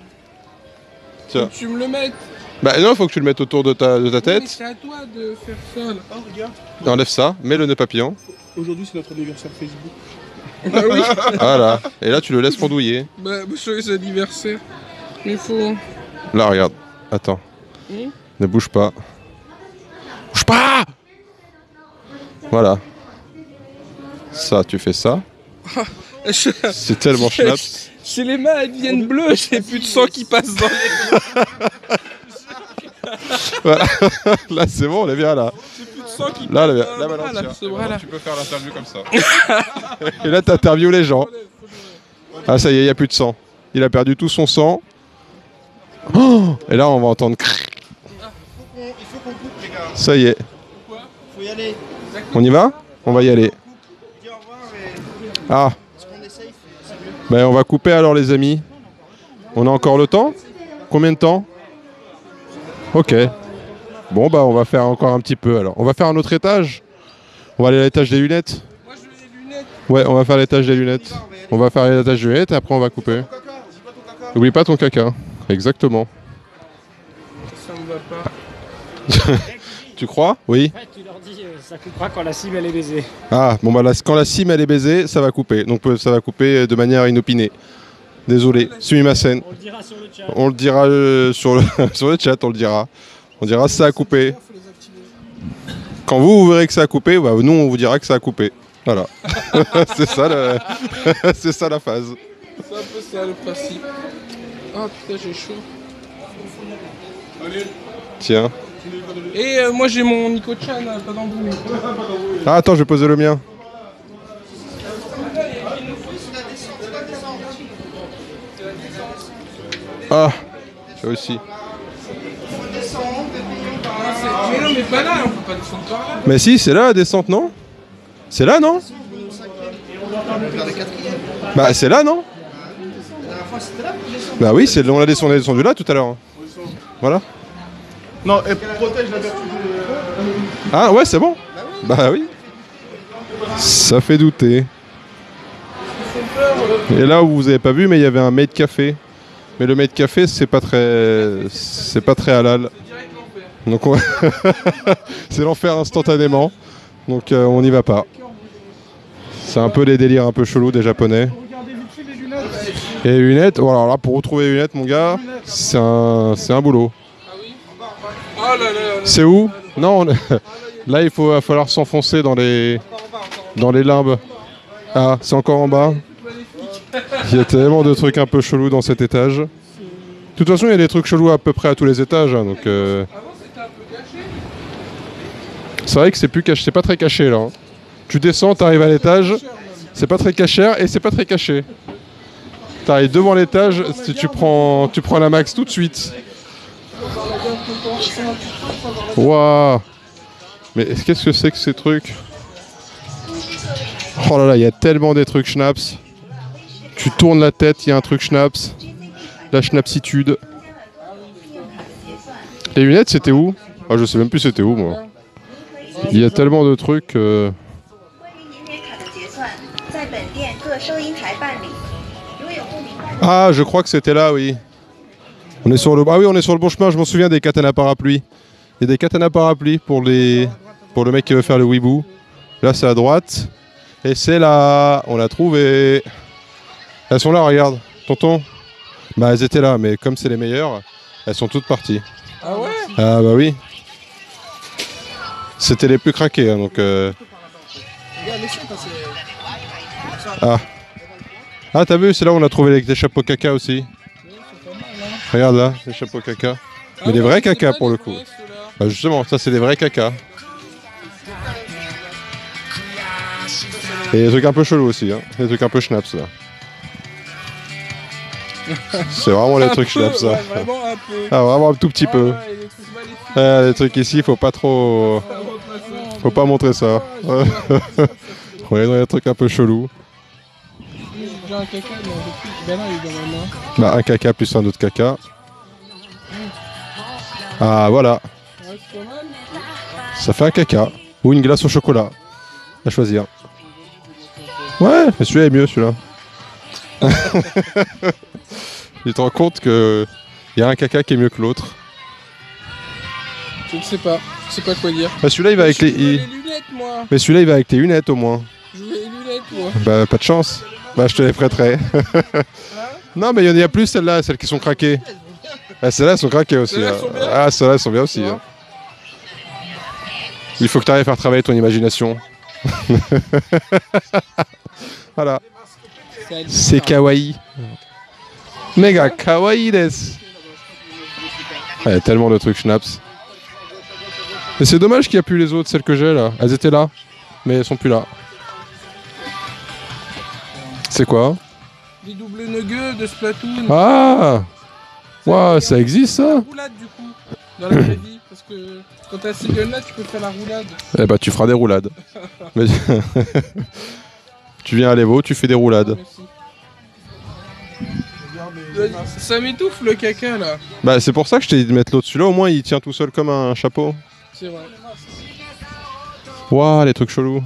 Speaker 4: Tiens.
Speaker 1: Faut que tu me le mettes.
Speaker 4: Bah non, faut que tu le mettes autour de ta, de ta tête.
Speaker 1: c'est à toi de faire ça là.
Speaker 2: Oh, regarde.
Speaker 4: Enlève ça, mets le nœud papillon.
Speaker 2: Aujourd'hui, c'est notre anniversaire Facebook.
Speaker 1: Bah oui.
Speaker 4: Voilà. Et là, tu le laisses pendouiller.
Speaker 1: Bah, sur les anniversaires. Il faut.
Speaker 4: Là, regarde. Attends. Ne bouge pas. Bouge pas Voilà. Ça, tu fais ça.
Speaker 1: Je-
Speaker 4: C'est tellement schnaps.
Speaker 1: J'ai les mains, elles deviennent bleues, j'ai plus de sang qui passe dans les
Speaker 4: Voilà. là, c'est bon, on est bien là.
Speaker 1: plus de sang qui
Speaker 4: Là,
Speaker 1: passe
Speaker 4: là,
Speaker 1: dans
Speaker 4: là,
Speaker 1: là, ce bras-là.
Speaker 4: Tu peux faire l'interview comme ça. Et là, t'interviews les gens. Ah, ça y est, il n'y a plus de sang. Il a perdu tout son sang. Oh Et là, on va entendre.
Speaker 8: Il faut qu'on coupe, les gars.
Speaker 4: Ça y est.
Speaker 8: Faut y aller.
Speaker 4: On y va On va y aller. Ah, ben on va couper alors, les amis. On a encore le temps Combien de temps Ok. Bon, bah, on va faire encore un petit peu alors. On va faire un autre étage On va aller à l'étage des lunettes
Speaker 1: Moi, je veux les lunettes.
Speaker 4: Ouais, on va faire l'étage des lunettes. On va faire l'étage des lunettes et après on va couper. N'oublie pas ton caca. Exactement.
Speaker 1: Ça me va pas.
Speaker 4: Tu crois? Oui.
Speaker 6: Ouais, tu leur dis, euh, ça coupera quand la cible elle est baisée.
Speaker 4: Ah, bon bah là, quand la cime elle est baisée, ça va couper. Donc euh, ça va couper de manière inopinée. Désolé, suis ma scène.
Speaker 6: On le dira sur le chat.
Speaker 4: On le dira euh, sur, le, sur le chat, on le dira. On dira ça a coupé. Quand vous, vous verrez que ça a coupé, bah, nous on vous dira que ça a coupé. Voilà. c'est ça, le- c'est ça la phase.
Speaker 1: C'est un peu ça le principe. Ah putain, j'ai chaud.
Speaker 4: Tiens.
Speaker 1: Et euh, moi, j'ai mon Nico-chan, euh, pas d'embout.
Speaker 4: Ah attends, je vais poser le mien. Ah, ça aussi.
Speaker 1: Mais non, mais pas là, on peut pas descendre par là.
Speaker 4: Mais si, c'est là la descente, non? C'est là, non? Bah c'est là, non? Bah oui, c'est on a descendu, là tout à l'heure. Voilà.
Speaker 2: Non, protège la vertu de-
Speaker 4: Ah ouais, c'est bon. Bah oui. Ça fait douter. Et là où vous avez pas vu, mais il y avait un made café. Mais le made café, c'est pas très, c'est pas très halal. Donc on- c'est l'enfer instantanément. Donc euh, on n'y va pas. C'est un peu les délires un peu chelous des japonais. Et les lunettes, voilà, là pour retrouver les lunettes, mon gars, c'est un, c'est un boulot. C'est où? Non, là il faut, va falloir s'enfoncer dans les dans les limbes. Ah, c'est encore en bas. Il y a tellement de trucs un peu chelous dans cet étage. De toute façon, il y a des trucs chelous à peu près à tous les étages, hein, donc. euh, C'est vrai que c'est plus caché, c'est pas très caché là. hein. Tu descends, t'arrives à l'étage, c'est pas très caché et c'est pas très caché. T'arrives devant l'étage, tu prends, tu prends la max tout de suite. Waouh Mais qu'est-ce que c'est que ces trucs? Oh là là, il y a tellement des trucs schnapps. Tu tournes la tête, il y a un truc schnapps. La schnapsitude. Les lunettes, c'était où? Ah, je sais même plus c'était où, moi. Il y a tellement de trucs. euh, Ah, je crois que c'était là, oui. On est sur le... Ah oui, on est sur le bon chemin, je m'en souviens des katanas parapluies. Il y a des katanas parapluies pour, les... pour le mec qui veut faire le weeboo. Là, c'est à droite. Et c'est là. On l'a trouvé. Elles sont là, regarde. Tonton Bah, elles étaient là, mais comme c'est les meilleures, elles sont toutes parties.
Speaker 1: Ah ouais?
Speaker 4: Ah bah oui. C'était les plus craqués, hein, donc... euh, Ah. Ah, t'as vu, c'est là où on a trouvé les, chapeaux caca aussi. Regarde là, les chapeaux caca. Mais des vrais caca pour le coup. Bah justement, ça c'est des vrais caca. Et des trucs un peu chelous aussi, hein. Des trucs un peu schnaps là. C'est vraiment les trucs
Speaker 1: peu,
Speaker 4: schnaps ça.
Speaker 1: ouais, vraiment un peu.
Speaker 4: Ah, vraiment un tout petit
Speaker 1: Ah
Speaker 4: peu.
Speaker 1: ouais, les trucs maléfiques,
Speaker 4: Ah, les trucs ici, faut pas trop. Faut pas montrer ça. On est dans des trucs un peu chelous.
Speaker 1: Un caca, mais il est dans ma main.
Speaker 4: Bah, un caca plus un autre caca. Ah, voilà. Ça fait un caca. Ou une glace au chocolat. À choisir. Ouais, mais celui-là est mieux, celui-là. tu te rends compte que il y a un caca qui est mieux que l'autre.
Speaker 1: Je ne sais pas. Je sais pas quoi dire.
Speaker 4: Bah, celui-là, il va avec les.
Speaker 1: les lunettes, moi.
Speaker 4: Mais celui-là, il va avec tes lunettes au moins.
Speaker 1: Je les lunettes. toi.
Speaker 4: Bah, pas de chance. Bah, je te les prêterai. non, mais il y en a plus celles-là, celles qui sont craquées. Ah, celles-là elles sont craquées aussi. Hein.
Speaker 1: sont.
Speaker 4: Ah, celles-là elles sont bien aussi.
Speaker 1: Ouais.
Speaker 4: hein. Il faut que tu arrives à faire travailler ton imagination. voilà. C'est kawaii. Méga kawaii des. Ah, Il y a tellement de trucs schnapps. Mais c'est dommage qu'il n'y a plus les autres, celles que j'ai là. Elles étaient là, mais elles sont plus là. C'est quoi
Speaker 1: Des doubles nuggets de Splatoon.
Speaker 4: Ah Waouh, ça existe ça
Speaker 1: La roulade du coup, dans la vraie vie. Parce que quand t'as ces guns là, tu peux faire la roulade.
Speaker 4: Eh bah tu feras des roulades. Mais- tu viens à l'Evo, tu fais des roulades.
Speaker 1: Vas-y, Ça m'étouffe le caca là.
Speaker 4: Bah c'est pour ça que je t'ai dit de mettre l'autre. Celui-là au moins il tient tout seul comme un chapeau.
Speaker 1: C'est vrai.
Speaker 4: Waouh, les trucs chelous.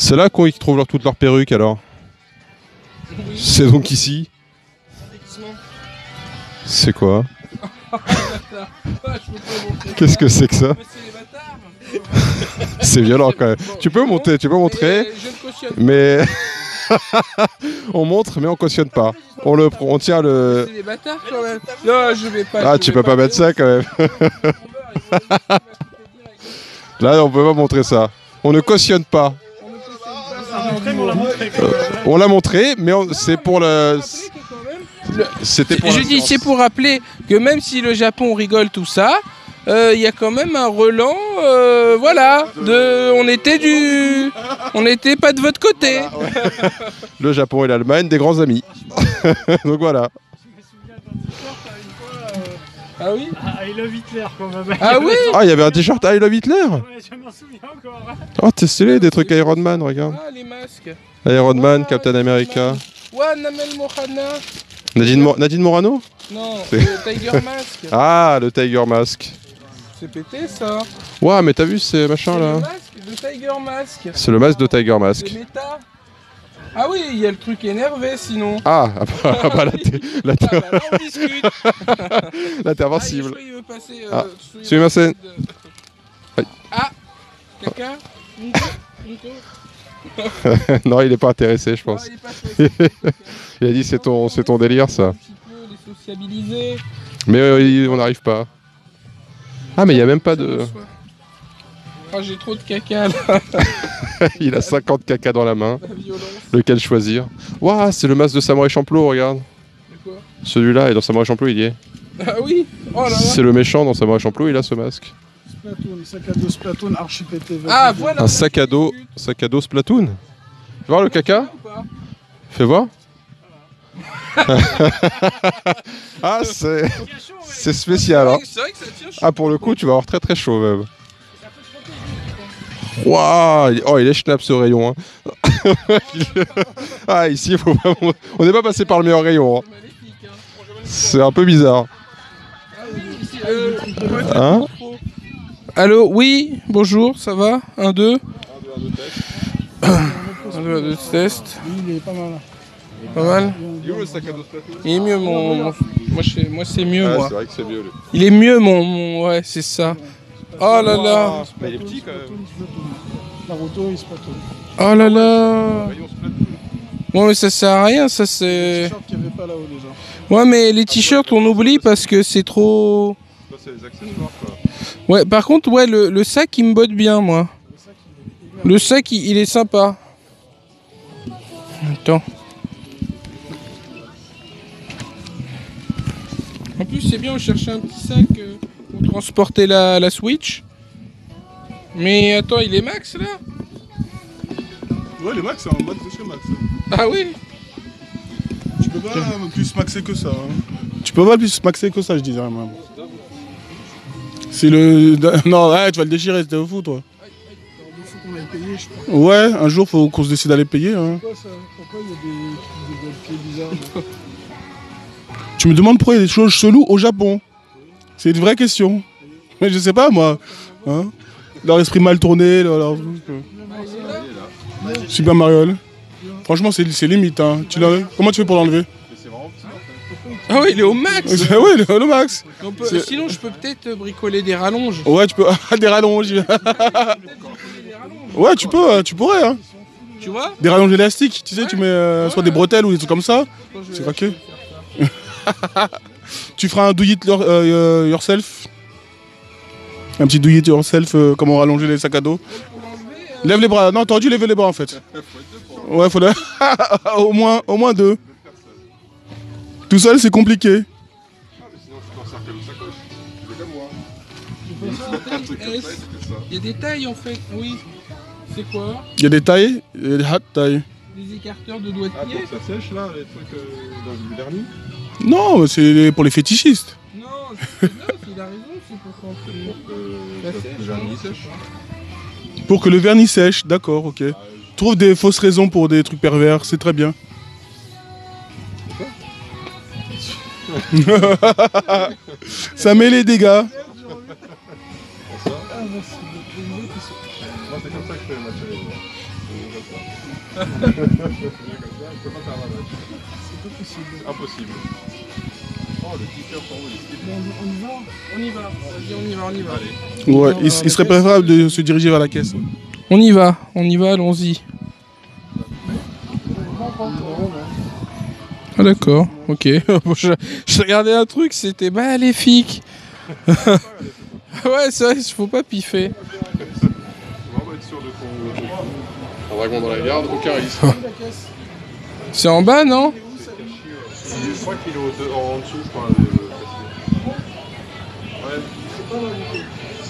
Speaker 4: C'est là qu'ils trouvent leur, toutes leurs perruques alors. C'est donc ici. C'est quoi? Qu'est-ce que c'est que ça? C'est violent quand même. Tu peux monter, tu peux montrer,
Speaker 1: Je ne cautionne
Speaker 4: mais on montre mais on cautionne pas. On le, on tient le.
Speaker 1: C'est des bâtards quand même. Non, je vais pas.
Speaker 4: Ah, tu peux pas mettre ça quand même. Là, on peut pas montrer ça. On ne cautionne pas. Euh, on l'a montré, mais c'est pour le. C'était pour.
Speaker 1: Je dis, c'est pour rappeler que même si le Japon rigole tout ça, euh, il y a quand même un relan, euh, voilà, de, on était du, on n'était pas de votre côté.
Speaker 4: Le Japon et l'Allemagne, des grands amis. Donc voilà.
Speaker 1: Ah oui
Speaker 6: I love Hitler quand même.
Speaker 1: Ah oui
Speaker 4: Ah, il y avait un t-shirt I Love Hitler
Speaker 6: Ouais, je m'en souviens encore.
Speaker 4: Oh, t'es stylé, des trucs Iron Man, regarde.
Speaker 1: Ah les masques.
Speaker 4: Iron Man, Captain America.
Speaker 1: Ouais, Namel Mohana.
Speaker 4: Nadine, Mo- Nadine Morano
Speaker 1: Non,
Speaker 4: C'est-
Speaker 1: le Tiger Mask.
Speaker 4: Ah, le Tiger Mask.
Speaker 1: C'est pété ça.
Speaker 4: Ouah, mais t'as vu ces machins
Speaker 1: C'est
Speaker 4: là
Speaker 1: le masque de Tiger Mask.
Speaker 4: C'est le masque de Tiger Mask.
Speaker 1: C'est méta. Ah oui, il y a le truc énervé sinon.
Speaker 4: Ah, ah bah, ah bah là, t'es- là, t'es-
Speaker 1: Ah bah là, on discute.
Speaker 4: là, t'es
Speaker 1: Ah, il veut passer. euh,
Speaker 4: Ah.
Speaker 1: Ah, Nico.
Speaker 4: non, il est pas intéressé, je
Speaker 1: Ah,
Speaker 4: pense.
Speaker 1: il stressé.
Speaker 4: Il a dit c'est ton, c'est ton délire ça. Mais euh, on n'arrive pas. Ah, mais il y a même pas de.
Speaker 1: Ah, j'ai trop de caca là.
Speaker 4: il a 50 caca dans la main. Lequel choisir? Waouh, c'est le masque de Samurai Champloo, regarde. Celui-là, et dans Samurai Champloo, il y est.
Speaker 1: Ah oui? Oh là là.
Speaker 4: C'est le méchant dans Samurai Champloo, il a ce masque.
Speaker 3: Splatoon, sac à dos Splatoon, archi pété. vas-y,
Speaker 1: Ah voilà.
Speaker 4: Un sac à dos, sac à dos Splatoon. Fais voir le caca Fais voir. ah, c'est c'est spécial. Hein.
Speaker 1: C'est vrai que ça tient chaud.
Speaker 4: Ah, pour le coup, tu vas avoir très très chaud même. Oh, il est schnapp ce rayon. hein. ah, ici, il faut pas... on n'est pas passé par le meilleur rayon. hein. C'est un peu bizarre. Hein
Speaker 1: Allô, oui, bonjour, ça va? Un, deux? Un, deux, un, deux, test.
Speaker 3: Il est pas mal.
Speaker 1: Pas mal?
Speaker 4: Il est où le sac à dos Splatoon
Speaker 1: Il est mieux mon... Moi, c'est mieux, moi.
Speaker 4: c'est vrai que c'est mieux.
Speaker 1: Il est mieux mon... mon- Ouais, c'est ça. Oh là là
Speaker 4: Mais il est petit quand même.
Speaker 3: Naruto et Splatoon.
Speaker 1: Oh là là. Bon, mais ça sert à rien, ça c'est...
Speaker 3: t-shirt qu'il n'y avait pas là-haut déjà.
Speaker 1: Ouais, mais les t-shirts, on oublie parce que c'est trop...
Speaker 4: Ça, c'est les accessoires quoi.
Speaker 1: Ouais, par contre, ouais, le, le sac, il me botte bien, moi. Le sac, il, il est sympa. Attends. En plus, c'est bien, on cherchait un petit sac euh, pour transporter la, la Switch. Mais attends, il est max, là?
Speaker 2: Ouais, les max, c'est un max de chez Max.
Speaker 1: Ah oui?
Speaker 2: Tu peux pas plus maxer que ça. hein. Tu peux pas plus maxer que ça, je dirais même. C'est le. Non, ouais, tu vas le déchirer, c'était fou, toi.
Speaker 3: Payer, je
Speaker 2: Ouais, un jour, faut qu'on se décide d'aller payer. hein.
Speaker 3: pourquoi ça. Pourquoi il y a des, des pieds bizarres
Speaker 2: Tu me demandes pourquoi il y a des choses cheloues au Japon. C'est une vraie question. Mais je sais pas, moi. Hein leur esprit mal tourné, leur. leur- Super Mario. Franchement, c'est limite. Hein. Tu Comment tu fais pour l'enlever?
Speaker 1: Ah oui, il est au max
Speaker 2: Ouais, le, le max.
Speaker 1: On peut-
Speaker 2: C'est-
Speaker 1: Sinon, je peux peut-être bricoler des rallonges.
Speaker 2: Ouais, tu peux. des rallonges. Ouais, tu peux, euh, tu pourrais. Hein.
Speaker 1: Tu vois?
Speaker 2: Des rallonges élastiques, tu sais, tu mets euh, soit des bretelles ou des trucs comme ça. C'est craqué. Tu feras un do it your- euh, yourself? Un petit do it yourself, euh, comment rallonger les sacs à dos? Lève les bras. Non, t'aurais dû lever les bras en fait. Ouais, faudrait. au, moins, au moins deux. Tout seul, c'est compliqué.
Speaker 1: Il y a des tailles en fait, oui. C'est quoi?
Speaker 2: Il y a des tailles, il y a des hot tailles.
Speaker 1: Des écarteurs de doigts de pied
Speaker 4: ça sèche là, les trucs dans le vernis
Speaker 2: Non, c'est pour les fétichistes.
Speaker 1: Non, c'est il a raison, c'est pour sèche.
Speaker 2: Pour que le vernis sèche, d'accord, ok. Trouve des fausses raisons pour des trucs pervers, c'est très bien. Ça met les dégâts.
Speaker 4: Moi, c'est comme ça que je fais le match avec moi. Je peux pas. C'est impossible. Oh, le haut,
Speaker 1: On y va, vas-y, on y va, on y va.
Speaker 2: Ouais, il, il serait préférable de se diriger vers la caisse.
Speaker 1: On y va, on y va, allons-y. Ah d'accord, ok. Bon, je, je regardais un truc, c'était maléfique. ouais, c'est vrai, il faut pas piffer.
Speaker 4: vraiment être sûr de ton. Un dragon dans la garde, aucun risque.
Speaker 1: C'est en bas, non?
Speaker 4: Je crois qu'il est en dessous, je crois. Ouais.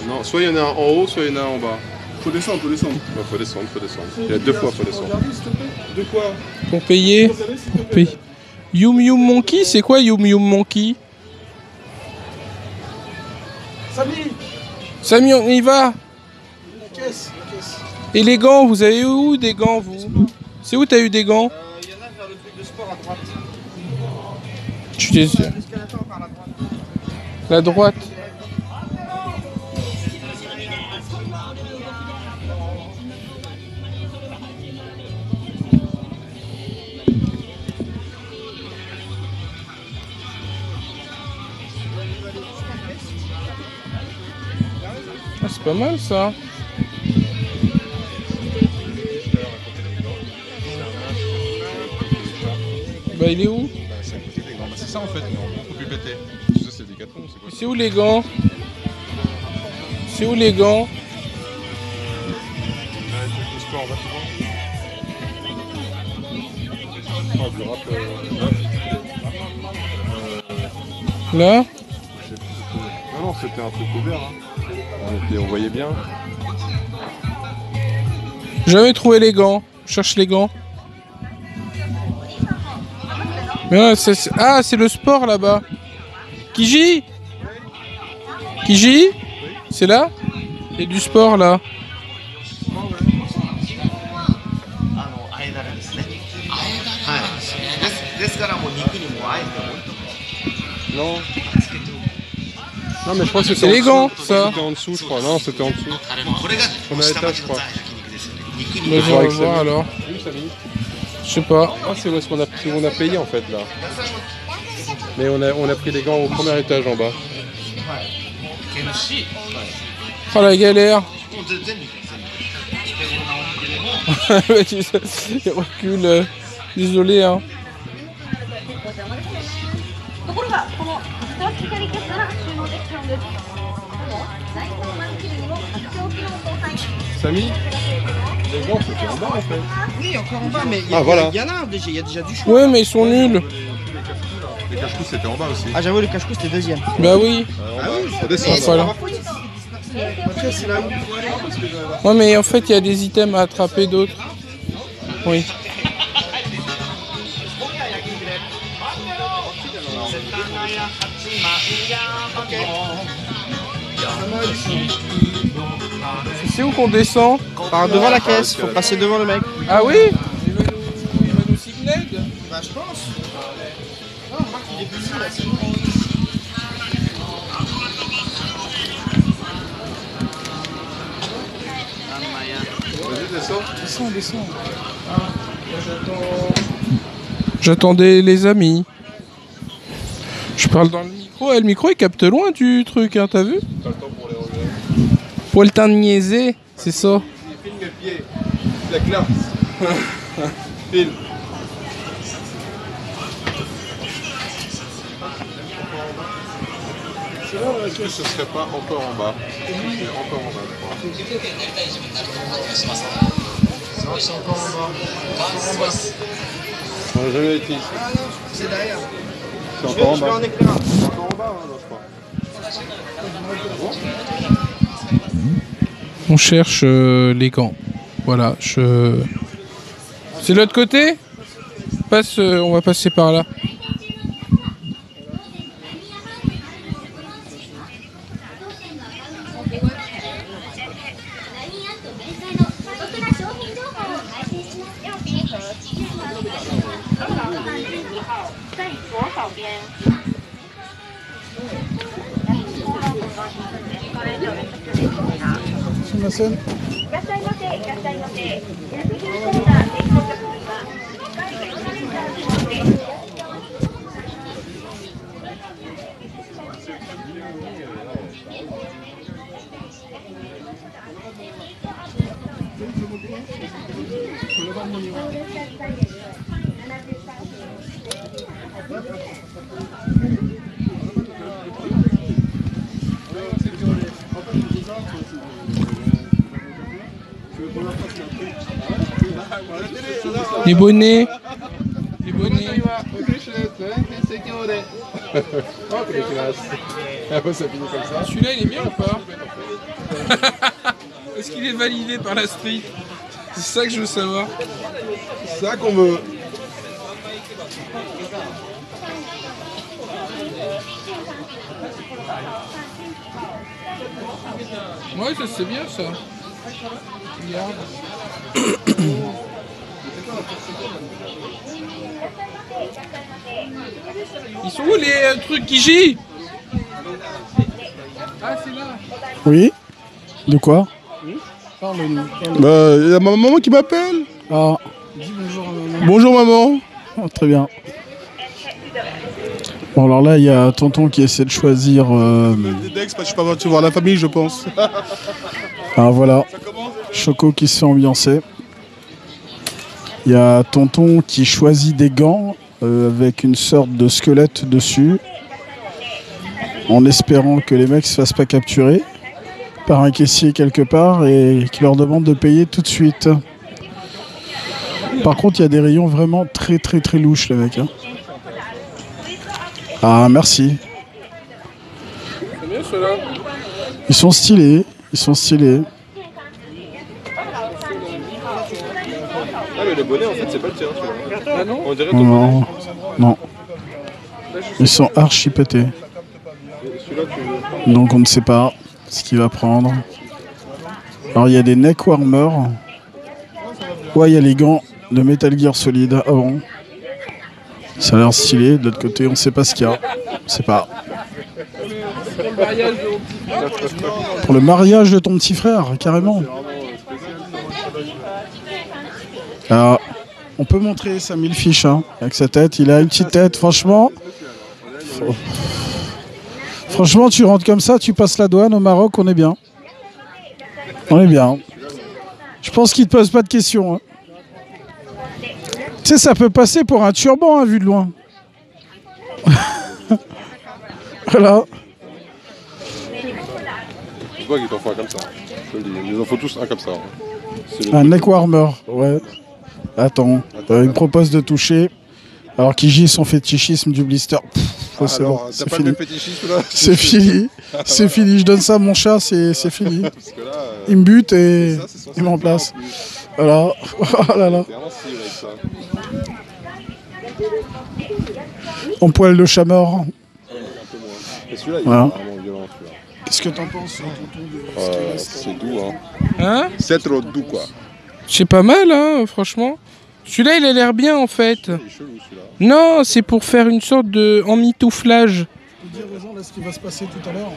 Speaker 4: Non, soit il y en a un en haut, soit il y en a un en bas.
Speaker 2: Faut descendre, faut descendre.
Speaker 4: Ouais, faut descendre, faut descendre. Il y a deux fois, faut descendre.
Speaker 2: De quoi
Speaker 1: Pour payer. Pour payer. Yum Yum Monkey, c'est quoi Yum Yum Monkey
Speaker 3: Samy
Speaker 1: Samy, on y va
Speaker 3: La caisse, la caisse.
Speaker 1: Et les gants, vous avez eu où des gants, vous? C'est où t'as eu des gants?
Speaker 8: La droite.
Speaker 1: La droite. Ah, c'est pas mal ça. Bah il est où?
Speaker 4: Ça en fait, mais on peut plus péter. Ça, c'est c'est quoi
Speaker 1: C'est où les gants C'est où les gants
Speaker 4: sport, euh,
Speaker 1: Là
Speaker 4: Non, non, c'était un truc ouvert. Hein. On, était- on voyait bien.
Speaker 1: Jamais trouvé les gants. Je cherche les gants. Mais c'est... Ah, c'est le sport là-bas. Kiji Kiji C'est là C'est du sport là.
Speaker 4: Non. Non mais je crois que
Speaker 1: c'est
Speaker 4: élégant
Speaker 1: ça.
Speaker 4: C'était en dessous je crois. Non c'était en dessous.
Speaker 8: On
Speaker 4: a
Speaker 8: l'étage
Speaker 4: je crois.
Speaker 1: Je
Speaker 4: vais
Speaker 1: voir alors. Je sais pas.
Speaker 4: Ah, c'est où est-ce qu'on a, on a payé en fait là. Mais on a, on a pris les gants au premier étage en bas.
Speaker 1: Oh la galère Il recule. Euh, désolé hein.
Speaker 7: ところがこの2つ左消から収納できちゃうんです在庫の満期にも拡張機能搭載
Speaker 4: Samy Les gants c'était en bas en fait.
Speaker 8: Oui, encore en bas, mais il y,
Speaker 4: Ah,
Speaker 8: a-
Speaker 4: voilà.
Speaker 8: il y en a déjà, il y a déjà du choix.
Speaker 1: Ouais, mais ils sont nuls.
Speaker 4: Les cache-coups c'était en bas aussi.
Speaker 8: Ah, j'avoue, le cache-cou c'était deuxième.
Speaker 1: Bah oui.
Speaker 4: Ah oui, faut descendre.
Speaker 1: Voilà.
Speaker 8: Après, c'est là où il faut aller parce que. euh,
Speaker 1: Ouais, mais en fait, il y a des items à attraper d'autres. Oui. C'est où qu'on descend
Speaker 8: Par devant la caisse, faut passer devant le mec.
Speaker 1: Ah oui Il va nous- signer
Speaker 8: Bah, je pense. Non, remarque, il est busy là, c'est bon.
Speaker 4: Vas-y, descends.
Speaker 1: Descends, descends. Ah, J'attendais les amis. Je parle dans le micro. Eh, le micro il capte loin du truc, hein, t'as vu?
Speaker 4: Pas le temps Pour
Speaker 1: le temps de niaiser, c'est ça.
Speaker 4: Filme mes pieds. La classe. Pile. Est-ce que ce serait pas encore en bas C'est encore en bas, je crois.
Speaker 8: C'est encore en bas. Encore en bas.
Speaker 4: On n'a jamais été ici.
Speaker 8: C'est derrière.
Speaker 4: C'est encore en bas. C'est encore en bas, hein, non, je crois.
Speaker 1: On cherche euh, les gants. Voilà, je. C'est l'autre côté? Euh, On va passer par là. ません。い
Speaker 4: ら
Speaker 3: っしゃいませ、いらっしゃいませ。
Speaker 4: Thank you. Ça finit comme ça.
Speaker 1: Celui-là, il est bien ou pas Est-ce qu'il est validé par la street C'est ça que je veux savoir.
Speaker 4: C'est ça qu'on veut.
Speaker 1: Ouais, ça c'est bien ça. Ils sont où les euh, trucs qui gît? Ah, c'est là.
Speaker 3: Oui De quoi?
Speaker 2: Bah, il y a ma maman qui m'appelle.
Speaker 3: Ah,
Speaker 2: Bonjour maman.
Speaker 3: oh, très bien. Bon, alors là, il y a tonton qui essaie de choisir. euh,
Speaker 2: Dex, parce que je suis pas parti voir la famille, je pense.
Speaker 3: Ah, voilà. Choco qui se fait ambiancer. Il y a tonton qui choisit des gants euh, avec une sorte de squelette dessus. En espérant que les mecs se fassent pas capturer par un caissier quelque part et qui leur demande de payer tout de suite. Par contre, il y a des rayons vraiment très très très louches, les mecs. hein. Ah, merci. Ils sont stylés. Ils sont stylés.
Speaker 4: Ah, mais le bonnet, en fait, c'est pas le tien, celui-là.
Speaker 1: Ah non
Speaker 4: On dirait ton bonnet.
Speaker 3: Non, non. Ils sont archi pétés. Donc on ne sait pas ce qu'il va prendre. Alors il y a des neck warmers. Ouais, il y a les gants de Metal Gear Solid. Ah bon Ça a l'air stylé. De l'autre côté, on ne sait pas ce qu'il y a. On sait pas. Pour le mariage de ton petit frère, carrément. Alors, on peut montrer sa mille fiches hein, avec sa tête. Il a une petite tête, franchement. Franchement, tu rentres comme ça, tu passes la douane au Maroc, on est bien. On est bien. Je pense qu'il te pose pas de questions. hein. Tu sais, ça peut passer pour un turban, hein, vu de loin. voilà.
Speaker 4: Je vois qu'il t'en faut un comme ça. Le. Il en faut tous un comme ça. C'est le
Speaker 3: Un neck warmer, ouais. Attends, euh, il me propose de toucher. Alors qu'il gît son fétichisme du blister.
Speaker 4: Ah,
Speaker 3: c'est bon, c'est
Speaker 4: le
Speaker 3: fini. C'est fini. C'est fini. Je donne ça à mon chat, c'est c'est fini.
Speaker 4: Parce que là, euh,
Speaker 3: Il me bute et
Speaker 4: ça, c'est
Speaker 3: il me remplace. Voilà. Oh là là.
Speaker 4: C'est.
Speaker 3: En poil de chat mort.
Speaker 4: Et celui-là, il
Speaker 3: Voilà.
Speaker 4: est vraiment violent celui-là.
Speaker 3: Qu'est-ce que t'en penses
Speaker 4: Euh, c'est doux, hein.
Speaker 1: Hein
Speaker 4: C'est trop doux, quoi.
Speaker 1: C'est pas mal, hein, franchement. Celui-là, il a l'air bien en fait.
Speaker 4: Il est chelou celui-là.
Speaker 1: Non, c'est pour faire une sorte de emmitouflage.
Speaker 3: dire aux gens là, ce qui va se passer tout à l'heure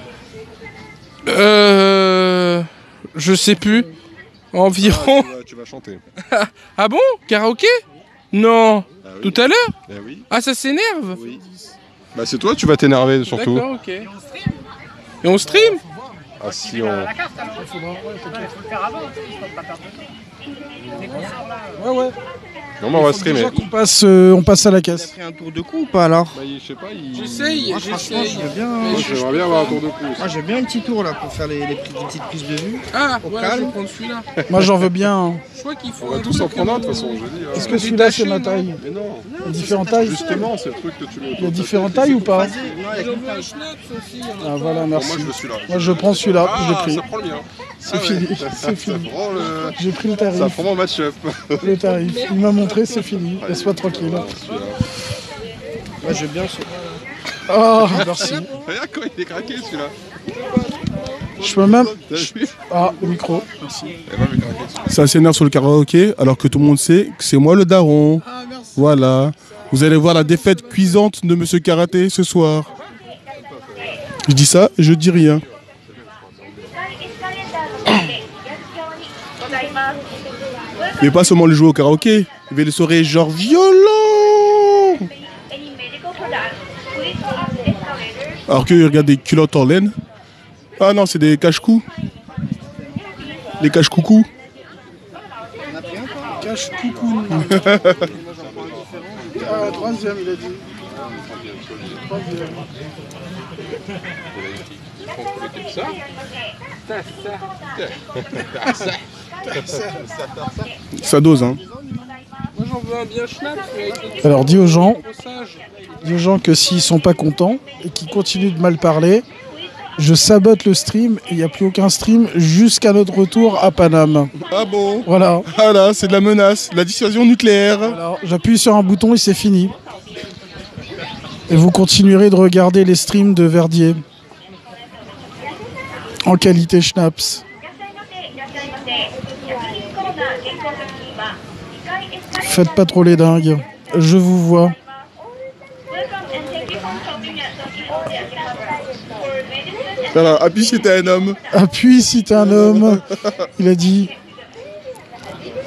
Speaker 1: Euh. Je sais plus. Environ.
Speaker 4: Tu vas, tu vas chanter.
Speaker 1: Ah bon? Karaoké? Non.
Speaker 4: Ah oui.
Speaker 1: Tout à l'heure?
Speaker 4: Eh oui.
Speaker 1: Ah, ça s'énerve?
Speaker 4: Oui. Bah c'est toi, tu vas t'énerver surtout.
Speaker 1: D'accord, ok. Et on stream
Speaker 4: Ah si on...
Speaker 3: Ouais, ouais.
Speaker 4: Non, mais on va streamer.
Speaker 3: déjà qu'on passe, euh, on passe à la caisse.
Speaker 8: pris un tour de cou ou pas alors
Speaker 4: Bah, il- je sais pas, il...
Speaker 1: J'essaye,
Speaker 8: bien.
Speaker 4: Moi,
Speaker 1: je-
Speaker 4: j'aimerais bien avoir un tour de cou.
Speaker 8: Moi, j'ai bien un petit tour là pour faire les, les petites les petites prises de vue.
Speaker 1: Ah,
Speaker 8: Au
Speaker 1: voilà, je
Speaker 8: calme.
Speaker 1: vais prendre celui-là.
Speaker 3: Moi, j'en veux bien. hein.
Speaker 1: Je crois qu'il faut.
Speaker 4: On va tous en prendre un, de toute façon, je dis. hein.
Speaker 3: Est-ce que celui-là, c'est ma taille
Speaker 4: Mais non,
Speaker 3: Il y a différentes tailles
Speaker 4: justement, c'est le truc que tu mets
Speaker 3: Il y a différentes tailles ou pas
Speaker 8: Non, il y a
Speaker 1: Il
Speaker 8: qu'une
Speaker 1: en veut un
Speaker 8: taille.
Speaker 1: schnapps aussi. il y en a
Speaker 3: Ah voilà, merci.
Speaker 4: moi, je veux celui-là.
Speaker 3: Moi, je prends celui-là, j'ai
Speaker 4: Ah,
Speaker 3: pris.
Speaker 4: ça prend le mien.
Speaker 3: C'est
Speaker 4: Ah
Speaker 3: fini,
Speaker 4: ça-
Speaker 3: c'est
Speaker 4: ça
Speaker 3: fini.
Speaker 4: prend le-
Speaker 3: J'ai pris le
Speaker 4: Ça
Speaker 3: tarif.
Speaker 4: prend mon match-up.
Speaker 3: Le tarif. Il m'a montré, c'est fini. Laisse-moi tranquille.
Speaker 8: Moi, je veux bien ce.
Speaker 3: Ah, merci.
Speaker 4: Regarde comment il est craqué celui-là.
Speaker 3: Je peux même. Ah, le micro. Merci.
Speaker 2: Ça s'énerve sur le karaoké alors que tout le monde sait que c'est moi le daron. Voilà. Vous allez voir la défaite cuisante de Monsieur Karaté ce soir. Je dis ça, je dis rien. Mais pas seulement le jouer au karaoké, il va le soirée genre violent. Alors qu'il regarde des culottes en laine. Ah non, c'est des cache-cou. Les cache-coucou.
Speaker 3: Cache coucou. Ah, troisième, il a dit. Troisième.
Speaker 2: Ça dose, hein.
Speaker 1: Moi j'en veux un bien schnapps. mais avec le
Speaker 3: Alors, dis aux gens, dis aux gens que s'ils sont pas contents et qu'ils continuent de mal parler, je sabote le stream et il n'y a plus aucun stream jusqu'à notre retour à Paname.
Speaker 2: Ah bon?
Speaker 3: Voilà.
Speaker 2: Ah là, c'est de la menace, la dissuasion nucléaire.
Speaker 3: Alors, j'appuie sur un bouton et c'est fini. Et vous continuerez de regarder les streams de Verdier en qualité schnapps. Faites pas trop les dingues, je vous vois.
Speaker 2: Voilà, appuie si t'es un homme.
Speaker 3: Appuie si t'es un homme, il a dit.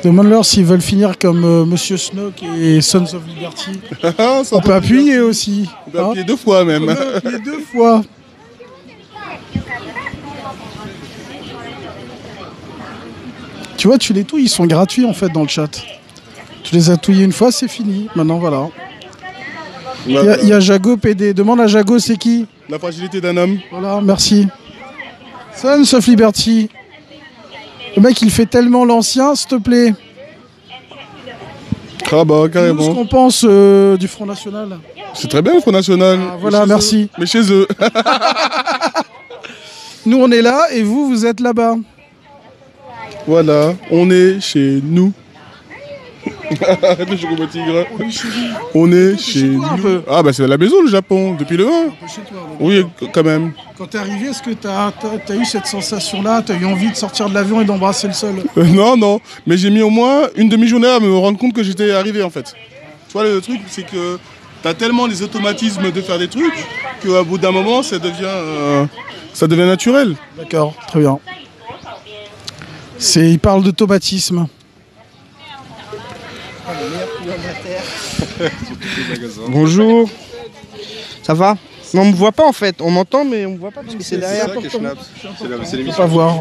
Speaker 3: Demande-leur s'ils veulent finir comme euh, Monsieur Snoke et Sons of Liberty.
Speaker 2: Ah,
Speaker 3: On peut appuyer aussi.
Speaker 2: On peut appuyer hein. deux fois même.
Speaker 3: On peut appuyer deux fois. Tu vois, tu les touilles, ils sont gratuits en fait dans le chat. Tu les as touillés une fois, c'est fini. Maintenant, voilà. Il y, a- il y a Jago PD. Demande à Jago, c'est qui
Speaker 2: La fragilité d'un homme.
Speaker 3: Voilà, merci. Sons of Liberty. Le mec, il fait tellement l'ancien, s'il te plaît.
Speaker 2: Ah bah
Speaker 3: Dis-nous ce
Speaker 2: carrément.
Speaker 3: qu'on pense euh, du Front National.
Speaker 2: C'est très bien le Front National.
Speaker 3: Ah, voilà,
Speaker 2: Mais chez
Speaker 3: merci.
Speaker 2: eux. Mais chez eux.
Speaker 3: Nous, on est là et vous, vous êtes là-bas.
Speaker 2: Voilà, on est chez nous. Le tigre. On est chez nous. Ah bah c'est à la maison le Japon, depuis le 1. Oui, quand même.
Speaker 3: Quand t'es arrivé, est-ce que t'as as, eu cette sensation-là? T'as eu envie de sortir de l'avion et d'embrasser le sol?
Speaker 2: Euh, non, non. Mais j'ai mis au moins une demi-journée à me rendre compte que j'étais arrivé en fait. Tu vois, le truc, c'est que t'as tellement les automatismes de faire des trucs qu'à bout d'un moment, ça devient, euh, ça devient naturel.
Speaker 3: D'accord, très bien. C'est, il parle d'automatisme.
Speaker 8: Bonjour. Ça va? Non, on me voit pas en fait. On m'entend, mais on me voit pas parce que c'est derrière.
Speaker 4: C'est la- c'est
Speaker 3: On peut
Speaker 4: l'émission.
Speaker 3: pas voir.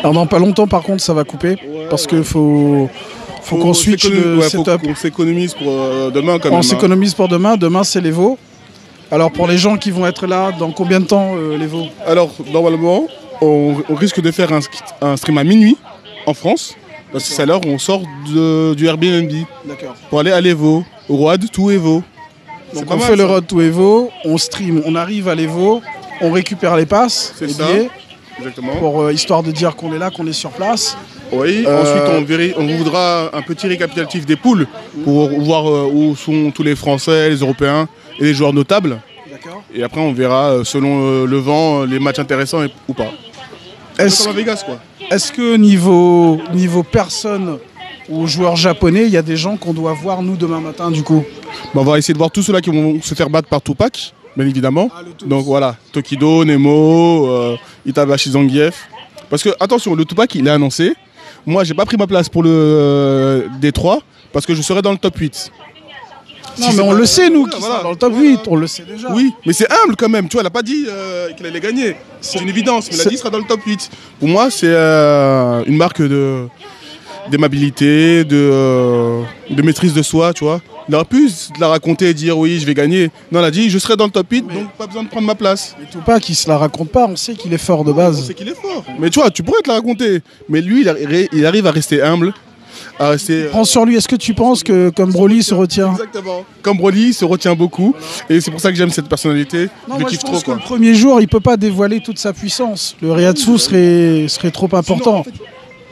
Speaker 3: Alors dans pas longtemps, par contre, ça va couper parce que faut, faut qu'on switch le
Speaker 2: ouais,
Speaker 3: setup.
Speaker 2: qu'on s'économise pour euh, demain quand même.
Speaker 3: On
Speaker 2: hein.
Speaker 3: s'économise pour demain. Demain, c'est les veaux. Alors pour les gens qui vont être là, dans combien de temps euh, les veaux?
Speaker 2: Alors, normalement, on, on risque de faire un, stream à minuit en France. Parce que c'est à l'heure où on sort de- du Airbnb pour aller à l'Evo, au Road tout Evo.
Speaker 3: Donc on
Speaker 2: mal,
Speaker 3: fait le road to Evo, on stream, on arrive à l'Evo, on récupère les passes,
Speaker 2: C'est
Speaker 3: les
Speaker 2: ça.
Speaker 3: billets,
Speaker 2: Exactement.
Speaker 3: pour euh, histoire de dire qu'on est là, qu'on est sur place.
Speaker 2: Oui,
Speaker 3: Euh,
Speaker 2: ensuite on, on voudra un petit récapitulatif des poules pour voir euh, où sont tous les Français, les Européens et les joueurs notables.
Speaker 3: D'accord.
Speaker 2: Et après on verra selon le vent les matchs intéressants et- ou pas.
Speaker 3: Est-ce
Speaker 2: Comme à Vegas quoi.
Speaker 3: est-ce que niveau, niveau personne ou joueurs japonais, il y a des gens qu'on doit voir nous demain matin du coup
Speaker 2: Bon, on va essayer de voir tous ceux-là qui vont se faire battre par Tupac, bien évidemment. Donc voilà, Tokido, Nemo, euh, Itabashi Zangief. Parce que attention, le Tupac il est annoncé. Moi j'ai pas pris ma place pour le euh, Détroit parce que je serai dans le top 8.
Speaker 3: Non, mais on le sait, nous, qui sera dans le top 8, on le sait déjà.
Speaker 2: Oui, mais c'est humble quand même. Tu vois, elle n'a pas dit euh, qu'il allait gagner. C'est une évidence. Mais elle a dit qu'il sera dans le top 8. Pour moi, c'est euh, une marque de d'aimabilité, de, euh, de maîtrise de soi, tu vois. Il aurait pu la raconter et dire oui, je vais gagner. Non, elle a dit je serai dans le top 8, donc pas besoin de prendre ma place.
Speaker 3: Mais Tupac, il se la raconte pas, on sait qu'il est fort de
Speaker 2: On
Speaker 3: base.
Speaker 2: sait qu'il est fort. Mais tu vois, tu pourrais te la raconter. Mais lui, il arrive à rester humble, à rester.
Speaker 3: Prends sur lui, est-ce que tu penses que comme Broly se retient
Speaker 2: Exactement. Comme Broly, se retient beaucoup. Et c'est pour ça que j'aime cette personnalité.
Speaker 3: Non,
Speaker 2: je
Speaker 3: moi, je pense
Speaker 2: trop,
Speaker 3: que
Speaker 2: quoi.
Speaker 3: le premier jour, il peut pas dévoiler toute sa puissance. Le Riyatsu serait, serait trop important.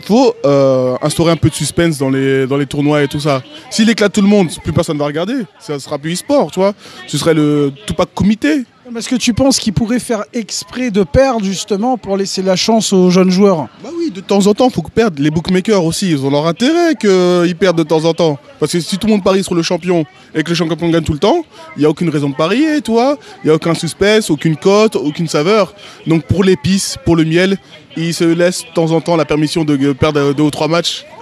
Speaker 2: faut euh, instaurer un peu de suspense dans les, dans les tournois et tout ça. S'il éclate tout le monde, plus personne va regarder. Ça sera plus e-sport, tu vois. Ce serait le Tupac comité.
Speaker 3: Est-ce que tu penses qu'il pourrait faire exprès de perdre justement pour laisser la chance aux jeunes joueurs
Speaker 2: Bah oui, de temps en temps, faut que perdre. Les bookmakers aussi, ils ont leur intérêt qu'ils perdent de temps en temps. Parce que si tout le monde parie sur le champion et que le champion gagne tout le temps, il n'y a aucune raison de parier, tu vois. Il n'y a aucun suspense, aucune cote, aucune saveur. Donc pour l'épice, pour le miel, ils se laissent de temps en temps la permission de perdre deux ou trois matchs.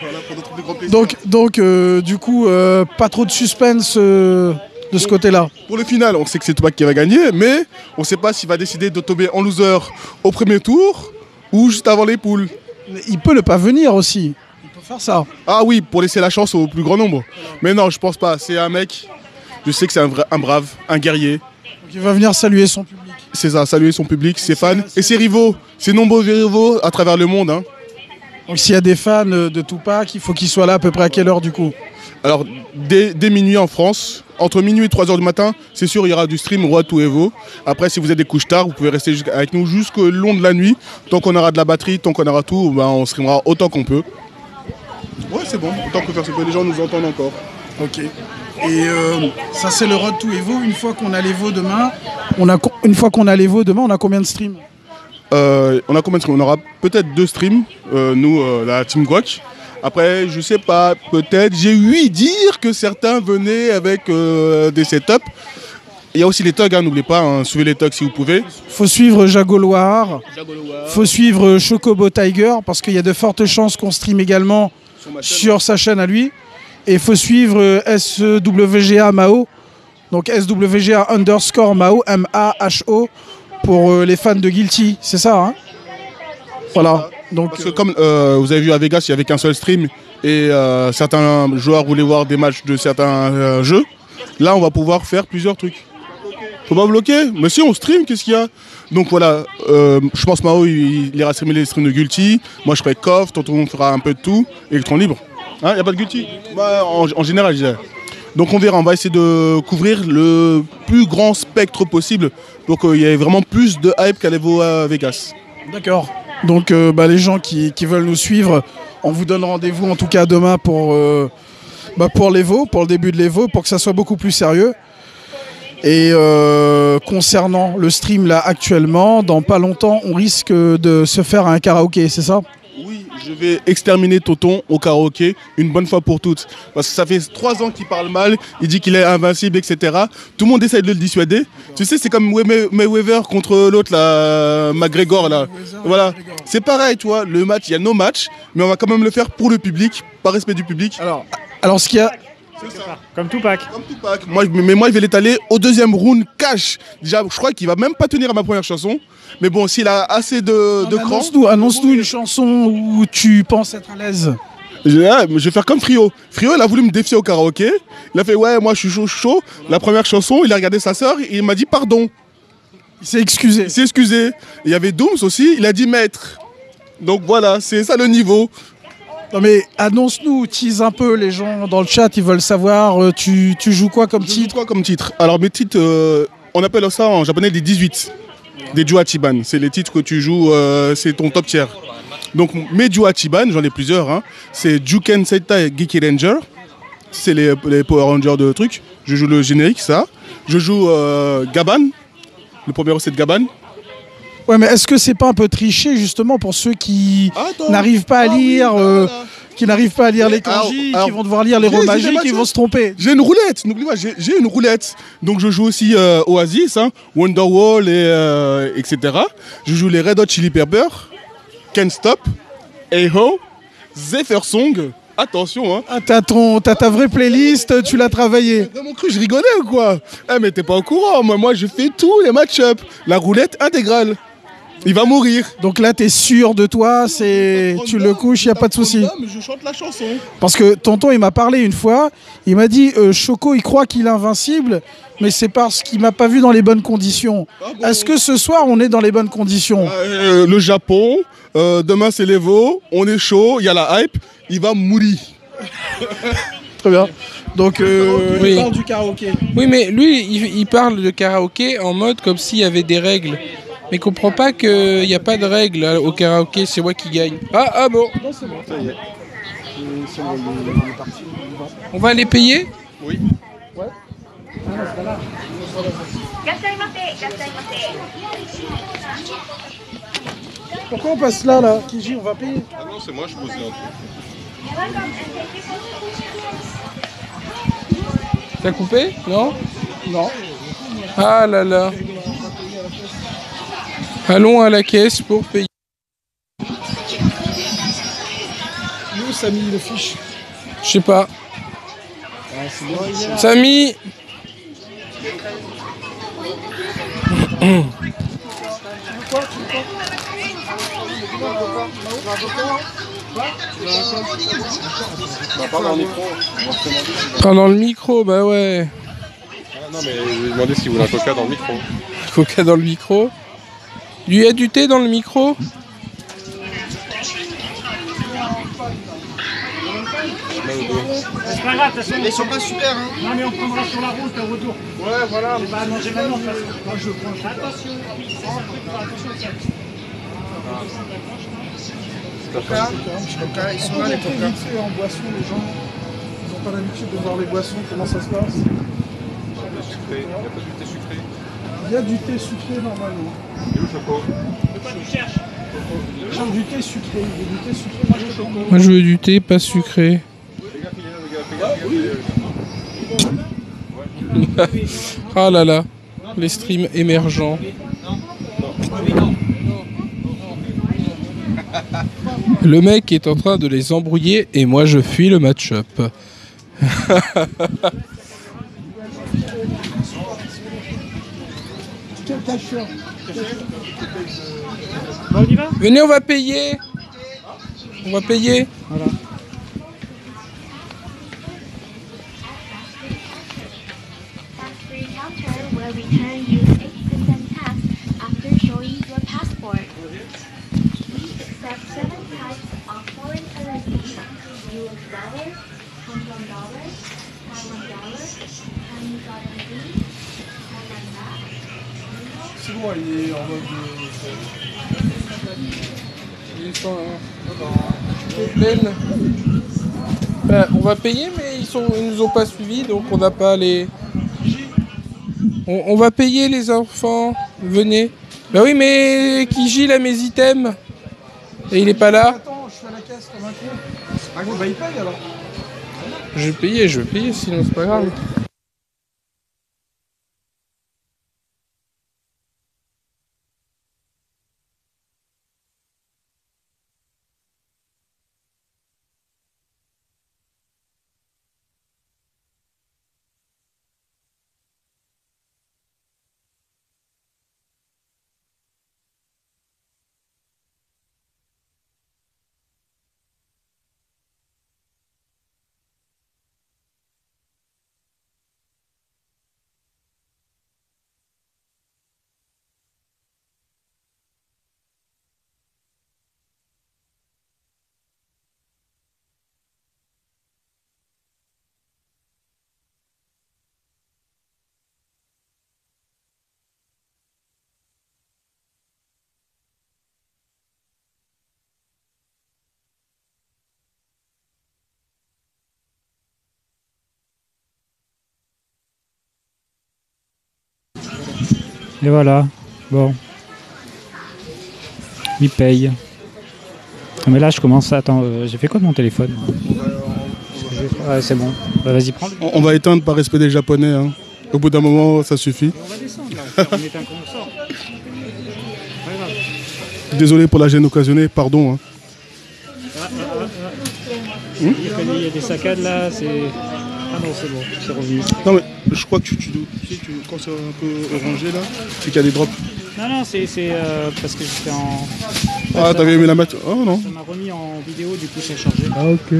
Speaker 2: Voilà, pour.
Speaker 3: Donc, donc euh, du coup, euh, pas trop de suspense euh, de ce côté-là.
Speaker 2: Pour le final, on sait que c'est Tupac qui va gagner, mais on ne sait pas s'il va décider de tomber en loser au premier tour ou juste avant les poules.
Speaker 3: Mais Il peut ne pas venir aussi. Il peut faire ça.
Speaker 2: Ah oui, pour laisser la chance au plus grand nombre. Mais non, je pense pas. C'est un mec, je sais que c'est un, brave, un guerrier.
Speaker 3: Donc, il va venir saluer son public.
Speaker 2: C'est ça, saluer son public, ses fans et ses rivaux, ses nombreux rivaux à travers le monde. hein.
Speaker 3: Donc s'il y a des fans de Tupac, il faut qu'ils soient là à peu près à quelle heure du coup?
Speaker 2: Alors, dès, dès minuit en France, entre minuit et 3h du matin, c'est sûr, il y aura du stream Road to Evo. Après, si vous êtes des couches tard, vous pouvez rester avec nous jusqu'au long de la nuit. Tant qu'on aura de la batterie, tant qu'on aura tout, ben, on streamera autant qu'on peut. Ouais, c'est bon, autant que faire se peut. Les gens nous entendent encore.
Speaker 3: Ok. Et euh, ça c'est le Road to Evo. Une fois qu'on a l'Evo demain, on a une fois qu'on a l'Evo demain, on a combien de streams?
Speaker 2: Euh, on a combien de streams? On aura peut-être deux streams, euh, nous, euh, la Team Guac. Après, je sais pas, peut-être. J'ai ouï dire que certains venaient avec euh, des setups. Il y a aussi les thugs, hein, n'oubliez pas, hein, suivez les thugs si vous pouvez.
Speaker 3: Faut suivre Jago Loire. Faut suivre Chocobo Tiger parce qu'il y a de fortes chances qu'on stream également sur sa chaîne à lui. Et faut suivre euh, SWGA Mao. Donc SWGA underscore Mao, M-A-H-O, pour euh, les fans de Guilty. C'est ça, hein? Voilà. Donc,
Speaker 2: Parce que comme euh, vous avez vu à Vegas, il n'y avait qu'un seul stream et euh, certains joueurs voulaient voir des matchs de certains euh, jeux. Là, on va pouvoir faire plusieurs trucs. Faut pas bloquer Mais si on stream, qu'est-ce qu'il y a? Donc voilà, je pense Mao, il, il ira streamer les streams de Guilty. Moi, je ferai KOF, tonton on fera un peu de tout. Électron libre. Hein, y a pas de Guilty Bah, en, en général, je dirais. Donc on verra, on va essayer de couvrir le plus grand spectre possible pour qu'il y ait vraiment plus de hype qu'à l'Evo à Vegas.
Speaker 3: D'accord. Donc euh, bah, les gens qui, veulent nous suivre, on vous donne rendez-vous en tout cas demain pour, euh, bah, pour l'Evo, pour le début de l'Evo, pour que ça soit beaucoup plus sérieux. Et euh, concernant le stream là actuellement, dans pas longtemps, on risque de se faire un karaoké, c'est ça?
Speaker 2: Oui, je vais exterminer Tonton au karaoké une bonne fois pour toutes. Parce que ça fait trois ans qu'il parle mal, il dit qu'il est invincible, etc. Tout le monde essaie de le dissuader. Tu sais, c'est comme May- Mayweather contre l'autre, là, McGregor, là. Voilà. C'est pareil, tu vois, le match, il y a nos matchs, mais on va quand même le faire pour le public, par respect du public.
Speaker 3: Alors, alors ce qu'il y a,
Speaker 6: Comme Tupac.
Speaker 2: Comme Tupac. Moi, mais moi, je vais l'étaler au deuxième round cash. Déjà, je crois qu'il va même pas tenir à ma première chanson. Mais bon, s'il a assez de, de cran.
Speaker 3: annonce-nous annonce-nous une chanson où tu penses être à l'aise.
Speaker 2: Je, ah, je vais faire comme Frio. Frio, il a voulu me défier au karaoké. Il a fait Ouais, moi je suis chaud, chaud. La première chanson, il a regardé sa sœur, il m'a dit pardon.
Speaker 3: Il s'est excusé.
Speaker 2: Il s'est excusé. Il y avait Dooms aussi, il a dit maître. Donc voilà, c'est ça le niveau.
Speaker 3: Non mais annonce-nous, tease un peu les gens dans le chat, ils veulent savoir, euh, tu, tu joues quoi comme
Speaker 2: Je joue
Speaker 3: titre
Speaker 2: quoi comme titre Alors mes titres, euh, on appelle ça en japonais des 18. Des Juachiban. C'est les titres que tu joues, euh, c'est ton top tier. Donc mes Juachiban, j'en ai plusieurs. hein. C'est Juken Sentai Geeki Ranger. C'est les, les Power Rangers de trucs. Je joue le générique, ça. Je joue euh, Gaban. Le premier c'est de Gaban.
Speaker 3: Ouais mais est-ce que c'est pas un peu triché justement pour ceux qui n'arrivent pas à
Speaker 2: Ah
Speaker 3: lire euh, qui n'arrivent pas à lire les kanji, qui vont devoir lire les
Speaker 2: j'ai
Speaker 3: magiques, qui vont
Speaker 2: matchs.
Speaker 3: se tromper.
Speaker 2: J'ai une roulette, n'oublie pas, j'ai une roulette. Donc je joue aussi euh, Oasis, hein, Wonderwall, et, euh, etc. Je joue les Red Hot Chili Peppers, Can't Stop, Hey Ho, Zephyr Song, Attention, hein.
Speaker 3: Ah, t'as, ton, t'as ta vraie playlist, tu l'as travaillée.
Speaker 2: Mon cru, je rigolais ou quoi? Eh, mais t'es pas au courant. Moi, moi, je fais tous les match-up. La roulette intégrale. Il va mourir.
Speaker 3: Donc là, t'es sûr de toi, c'est tu le couches, y a pas de souci.
Speaker 2: Mais je chante la chanson.
Speaker 3: Parce que tonton, il m'a parlé une fois, il m'a dit euh, Choco, il croit qu'il est invincible, mais c'est parce qu'il m'a pas vu dans les bonnes conditions. Est-ce que ce soir, on est dans les bonnes conditions?
Speaker 2: Euh, le Japon, euh, demain c'est l'Evo, on est chaud, il y a la hype, il va mourir.
Speaker 3: Très bien. Donc, euh,
Speaker 1: Oui.
Speaker 3: il parle du karaoké.
Speaker 1: Oui, mais lui, il, il parle de karaoké en mode comme s'il y avait des règles. Mais comprends pas qu'il n'y a pas de règle hein, au karaoké, c'est moi qui gagne. Ah, ah bon
Speaker 7: Non, c'est bon. Ça y est. On va les payer? Oui. Ouais.
Speaker 3: Pourquoi on passe là, là? Kiji, on va payer?
Speaker 4: Ah non, c'est moi, je posais un.
Speaker 1: T'as coupé? Non?
Speaker 3: Non.
Speaker 1: Ah là là. Allons à la caisse pour payer.
Speaker 3: Nous, Samy, le fiche.
Speaker 1: Je sais pas. Samy
Speaker 4: Parle dans le micro.
Speaker 1: Parle dans le micro, bah ouais.
Speaker 4: Ah, non, mais je lui ai demandé s'il voulait un coca dans le micro.
Speaker 1: Coca dans le micro. Il y a du thé dans le micro
Speaker 6: C'est pas grave, de toute façon.
Speaker 8: Ils sont pas super, hein.
Speaker 6: Non, mais on prendra sur la route au retour.
Speaker 8: Ouais, voilà.
Speaker 6: On va pas manger maintenant, je prends. Attention.
Speaker 8: Coca. Coca, ils sont là, les
Speaker 3: Très
Speaker 8: coca.
Speaker 3: vite fait en boisson, les gens. Ils n'ont pas l'habitude de voir les boissons, comment ça se passe.
Speaker 4: Sucré. Il n'y a pas du thé sucré.
Speaker 3: Il y a du thé sucré normalement.
Speaker 4: Il est où, Choco
Speaker 3: J'ai du thé sucré, il y a du thé sucré, moi je choco.
Speaker 1: Moi je veux du thé, pas sucré. Ah là là, les streams émergents. Le mec est en train de les embrouiller et moi je fuis le match-up.
Speaker 6: Bon, on y va
Speaker 1: Venez, on va payer. On va payer.
Speaker 9: Tax-free counter will return you 8% tax after showing your passport. We accept seven types of foreign currency.
Speaker 3: Il est en mode.
Speaker 1: Sont pleines. Ben, on va payer, mais ils sont, ils nous ont pas suivis, donc on n'a pas les. On, on va payer les enfants. Venez. Ben oui, mais Kiji a mes items. Et il est pas là.
Speaker 3: Attends, je suis à la caisse comme un con. Ah, bon, bah il paye alors.
Speaker 1: Je vais payer, je vais payer, sinon c'est pas grave.
Speaker 6: Et voilà. Bon. Il paye. Ah, Mais là, je commence. Attends, euh, j'ai fait quoi de mon téléphone? Ouais, c'est bon. Bah, Vas-y, prends-le.
Speaker 2: On, on va éteindre par respect des Japonais. hein. Au bout d'un moment, ça suffit.
Speaker 6: On va descendre là. On est un consort.
Speaker 2: Désolé pour la gêne occasionnée, pardon. hein.
Speaker 6: Il y a- il y a des saccades là, c'est. Ah non, c'est bon, c'est revenu.
Speaker 2: Non, mais je crois que tu, tu, tu sais, tu- quand c'est un peu orangé là, c'est qu'il y a des drops.
Speaker 6: Non, non, c'est c'est, euh, parce que j'étais en.
Speaker 2: Ah, t'avais aimé la mettre Oh non.
Speaker 6: Ça m'a remis en vidéo, du coup ça a changé.
Speaker 2: Ah, ok.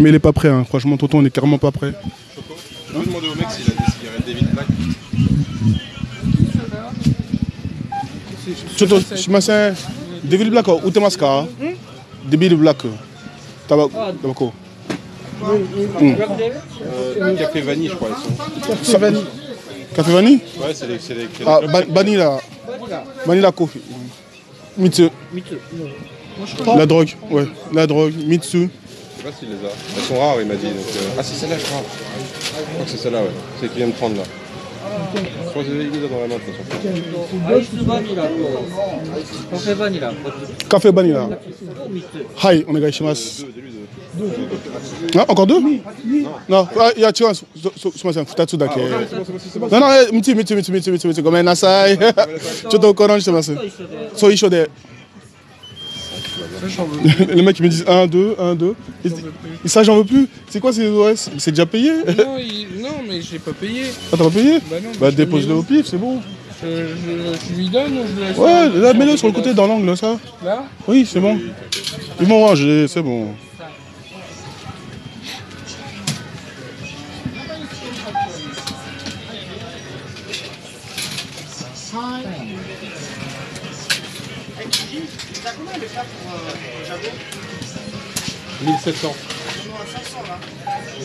Speaker 2: Mais il est pas prêt, hein. franchement, tonton, on est carrément pas prêt.
Speaker 4: Je peux demander au mec s'il a des cigarettes David Black.
Speaker 2: Tonton, je m'assais. David Black, où t'es masque David Black. Tabac. Tabaco. Hmm.
Speaker 4: Euh, café vanille, je crois, ils sont.
Speaker 2: Café vanille. Café vanille
Speaker 4: Ouais, c'est les.
Speaker 2: Ah, vanilla. Vanilla coffee. Mitsu. La drogue, ouais. La drogue, Mitsu.
Speaker 4: Je sais pas s'il les a. Elles sont rares, il m'a dit. donc, euh, Ah, c'est celle-là, je crois. Je crois que c'est celle-là, ouais. C'est qu'il vient de prendre là. いと思います。
Speaker 5: アイスバニラとカフェバニラ。カフェ
Speaker 2: バニラ。はい、お願いします。あ、な、あ、いや違う、す、すみません、二つだけ。なな、みみみみみ、ごめんなさい。ちょっと混乱してます。そう一緒で。Les mecs ils me disent 1, 2, 1, 2. Et ça, j'en veux plus. C'est quoi ces OS C'est déjà payé?
Speaker 1: Non, il- non, mais j'ai pas payé.
Speaker 2: Ah, t'as pas payé?
Speaker 1: Bah non,
Speaker 2: Bah, dépose-le au pif, c'est bon.
Speaker 1: Je, je- je lui donne ou je le laisse
Speaker 2: Ouais, là, mets-le sur le côté dans l'angle, ça.
Speaker 1: Là?
Speaker 2: Oui, c'est bon. Ils m'ont rangé, c'est bon.
Speaker 4: euh, 1700.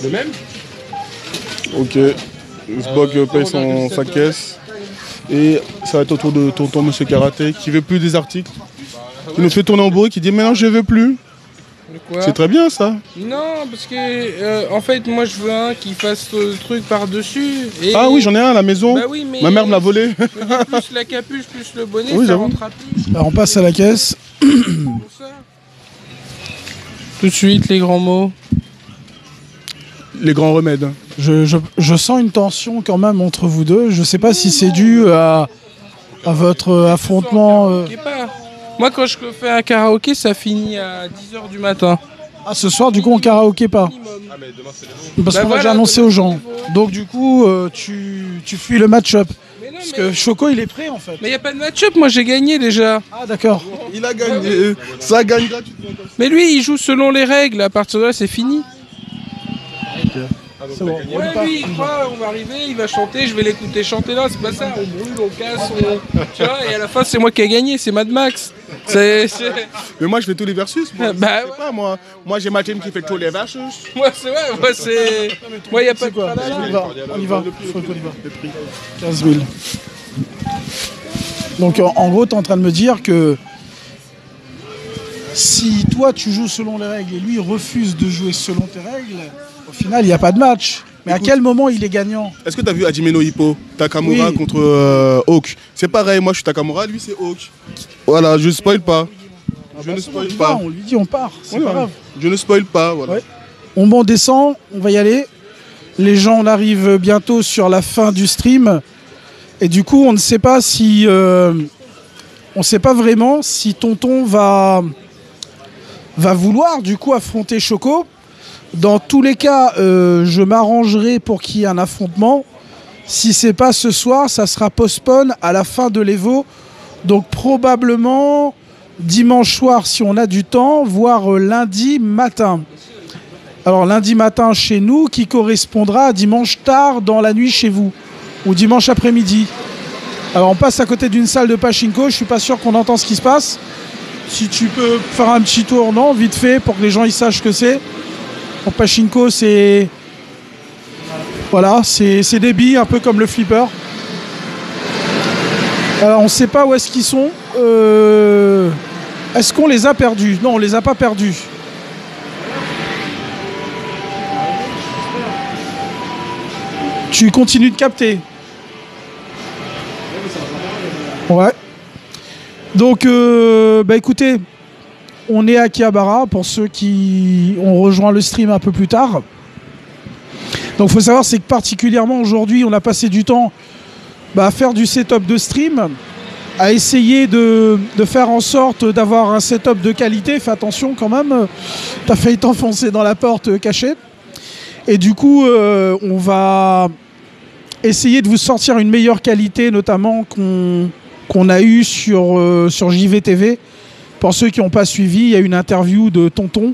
Speaker 4: Le même
Speaker 2: Ok. Sbog
Speaker 4: Euh,
Speaker 2: paye son,
Speaker 4: 0,7,
Speaker 2: sa caisse. Et ça va être au tour de tonton Monsieur Karaté qui veut plus des articles. Qui nous fait tourner en bourrique, qui dit maintenant je veux plus. C'est très bien ça.
Speaker 1: Non, parce que euh, en fait, moi je veux un qui fasse le truc par-dessus. et-
Speaker 2: Ah oui, j'en ai un à la maison.
Speaker 1: Bah oui, mais-
Speaker 2: Ma mère me l'a volé.
Speaker 1: Plus la capuche, plus le bonnet,
Speaker 2: Oui,
Speaker 1: ça rentrera plus.
Speaker 3: Alors on passe à la caisse.
Speaker 1: Tout de suite, les grands mots.
Speaker 2: Les grands remèdes.
Speaker 3: Je, je- je sens une tension quand même entre vous deux. Je sais pas si c'est dû à, à votre affrontement. euh.
Speaker 1: Moi, quand je fais un karaoké, ça finit à 10h du matin.
Speaker 3: Ah, ce soir, du coup, on karaoké pas. Parce
Speaker 1: Bah
Speaker 3: qu'on va
Speaker 1: voilà,
Speaker 3: déjà annoncer aux gens. Donc, du coup, euh, tu, tu fuis le match-up. Parce que Choco, il est prêt en fait.
Speaker 1: Mais il a pas de match-up, moi j'ai gagné déjà.
Speaker 3: Ah, d'accord.
Speaker 2: Il a gagné. Ça gagne gratuitement.
Speaker 1: Mais lui, il joue selon les règles. À partir de là, c'est fini.
Speaker 3: C'est bon.
Speaker 1: Ouais, lui, il croit, on va arriver, il va chanter, je vais l'écouter chanter là, c'est pas ça, on brûle, on casse, on... Tu vois, et à la fin, c'est moi qui ai gagné, c'est Mad Max. C'est... c'est-
Speaker 2: Mais moi je fais tous les versus. Moi,
Speaker 1: Bah,
Speaker 2: Je sais pas, moi. moi j'ai ma team qui fait tous les versus.
Speaker 1: Moi, c'est vrai, moi, c'est... Moi, y a pas de
Speaker 3: quoi. On y va. On y va. Faut qu'on y va. 15 000. Donc, en, en gros, tu es en train de me dire que si toi, tu joues selon les règles et lui refuse de jouer selon tes règles, au final, il n'y a pas de match. Mais à quel moment il est gagnant?
Speaker 2: Est-ce que t'as vu Hajime Hippo Takamura
Speaker 3: Oui.
Speaker 2: contre euh, Hawk? C'est pareil, moi je suis Takamura, lui c'est Hawk. Voilà, je spoil pas. Je ne spoil
Speaker 3: On y va,
Speaker 2: pas.
Speaker 3: On lui dit, on part. C'est
Speaker 2: Ouais,
Speaker 3: pas
Speaker 2: ouais.
Speaker 3: grave.
Speaker 2: Je ne spoil pas, voilà.
Speaker 3: Ouais. On, on descend, on va y aller. Les gens, on arrive bientôt sur la fin du stream. Et du coup, on ne sait pas si. euh, on ne sait pas vraiment si Tonton va, va vouloir du coup affronter Choco. Dans tous les cas, euh, je m'arrangerai pour qu'il y ait un affrontement. Si c'est pas ce soir, ça sera postpone à la fin de l'Evo. Donc probablement dimanche soir si on a du temps, voire euh, lundi matin. Alors lundi matin chez nous qui correspondra à dimanche tard dans la nuit chez vous ou dimanche après-midi. Alors on passe à côté d'une salle de pachinko, je suis pas sûr qu'on entend ce qui se passe. Si tu peux faire un petit tour, non, vite fait pour que les gens ils sachent ce que c'est. Pour pachinko, c'est voilà, c'est des billes un peu comme le flipper. Alors on sait pas où est-ce qu'ils sont. Euh, Est-ce qu'on les a perdus? Non, on les a pas perdus. Tu continues de capter. Ouais. Donc, euh, bah écoutez, on est à Kiabara pour ceux qui ont rejoint le stream un peu plus tard. Donc, il faut savoir, c'est que particulièrement aujourd'hui, on a passé du temps bah, à faire du setup de stream. à essayer de, faire en sorte d'avoir un setup de qualité. Fais attention quand même, t'as failli t'enfoncer dans la porte euh, cachée. Et du coup, euh, on va essayer de vous sortir une meilleure qualité, notamment qu'on qu'on a eu sur, euh, sur JVTV. Pour ceux qui n'ont pas suivi, il y a une interview de Tonton,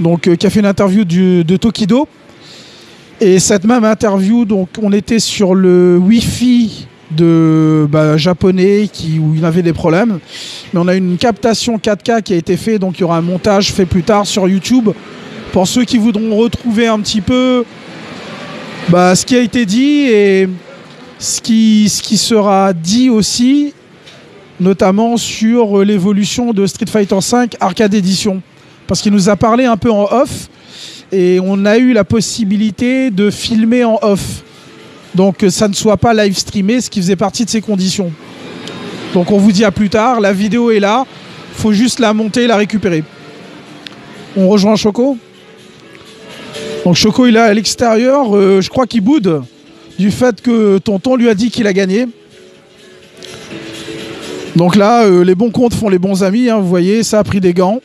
Speaker 3: donc, euh, qui a fait une interview de Tokido. Et cette même interview, donc, on était sur le Wi-Fi de bah, japonais qui, où il avait des problèmes. Mais on a une captation 4K qui a été faite, donc il y aura un montage fait plus tard sur YouTube. Pour ceux qui voudront retrouver un petit peu bah, ce qui a été dit et ce qui, ce qui sera dit aussi, notamment sur euh, l'évolution de Street Fighter V Arcade Edition. Parce qu'il nous a parlé un peu en off et on a eu la possibilité de filmer en off. Donc que ça ne soit pas live streamé, ce qui faisait partie de ces conditions. Donc on vous dit à plus tard, la vidéo est là, faut juste la monter et la récupérer. On rejoint Choco Donc Choco il est à l'extérieur, euh, je crois qu'il boude du fait que Tonton lui a dit qu'il a gagné. Donc là, euh, les bons comptes font les bons amis, hein, vous voyez, ça a pris des gants.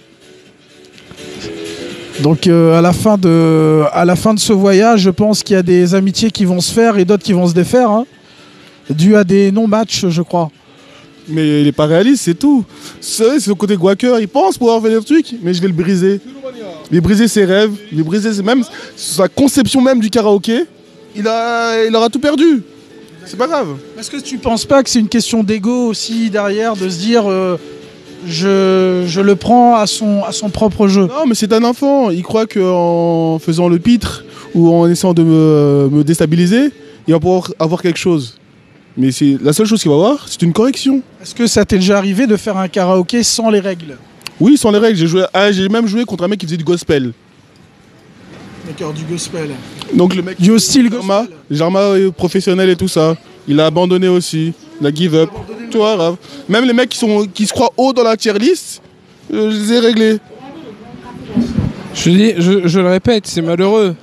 Speaker 3: Donc euh, à, la fin de, ce voyage, je pense qu'il y a des amitiés qui vont se faire et d'autres qui vont se défaire, hein, dû à des non-matchs, je crois.
Speaker 2: Mais il est pas réaliste, c'est tout. C'est le côté guacker, il pense pouvoir faire des trucs, mais je vais le briser. Il va briser ses rêves, il va briser ses- même sa conception même du karaoké. Il, a, il aura tout perdu. C'est pas grave.
Speaker 3: Est-ce que tu penses pas que c'est une question d'ego aussi derrière, de se dire euh, je, je le prends à son, à son propre jeu?
Speaker 2: Non, mais c'est un enfant. Il croit qu'en faisant le pitre ou en essayant de me, me déstabiliser, il va pouvoir avoir quelque chose. Mais c'est la seule chose qu'il va avoir, c'est une correction.
Speaker 3: Est-ce que ça t'est déjà arrivé de faire un karaoké sans les règles?
Speaker 2: Oui, sans les règles. J'ai joué, ah, j'ai même joué contre un mec qui faisait du gospel.
Speaker 3: D'accord, du gospel.
Speaker 2: Donc le mec
Speaker 3: Du hostile
Speaker 2: Jarma, Jarma professionnel et tout ça, il a abandonné aussi. Il a give up. Tu vois, grave. Même les mecs qui, sont, qui se croient haut dans la tier list, euh, je les ai réglés.
Speaker 1: Je, dis, je, je le répète, c'est malheureux.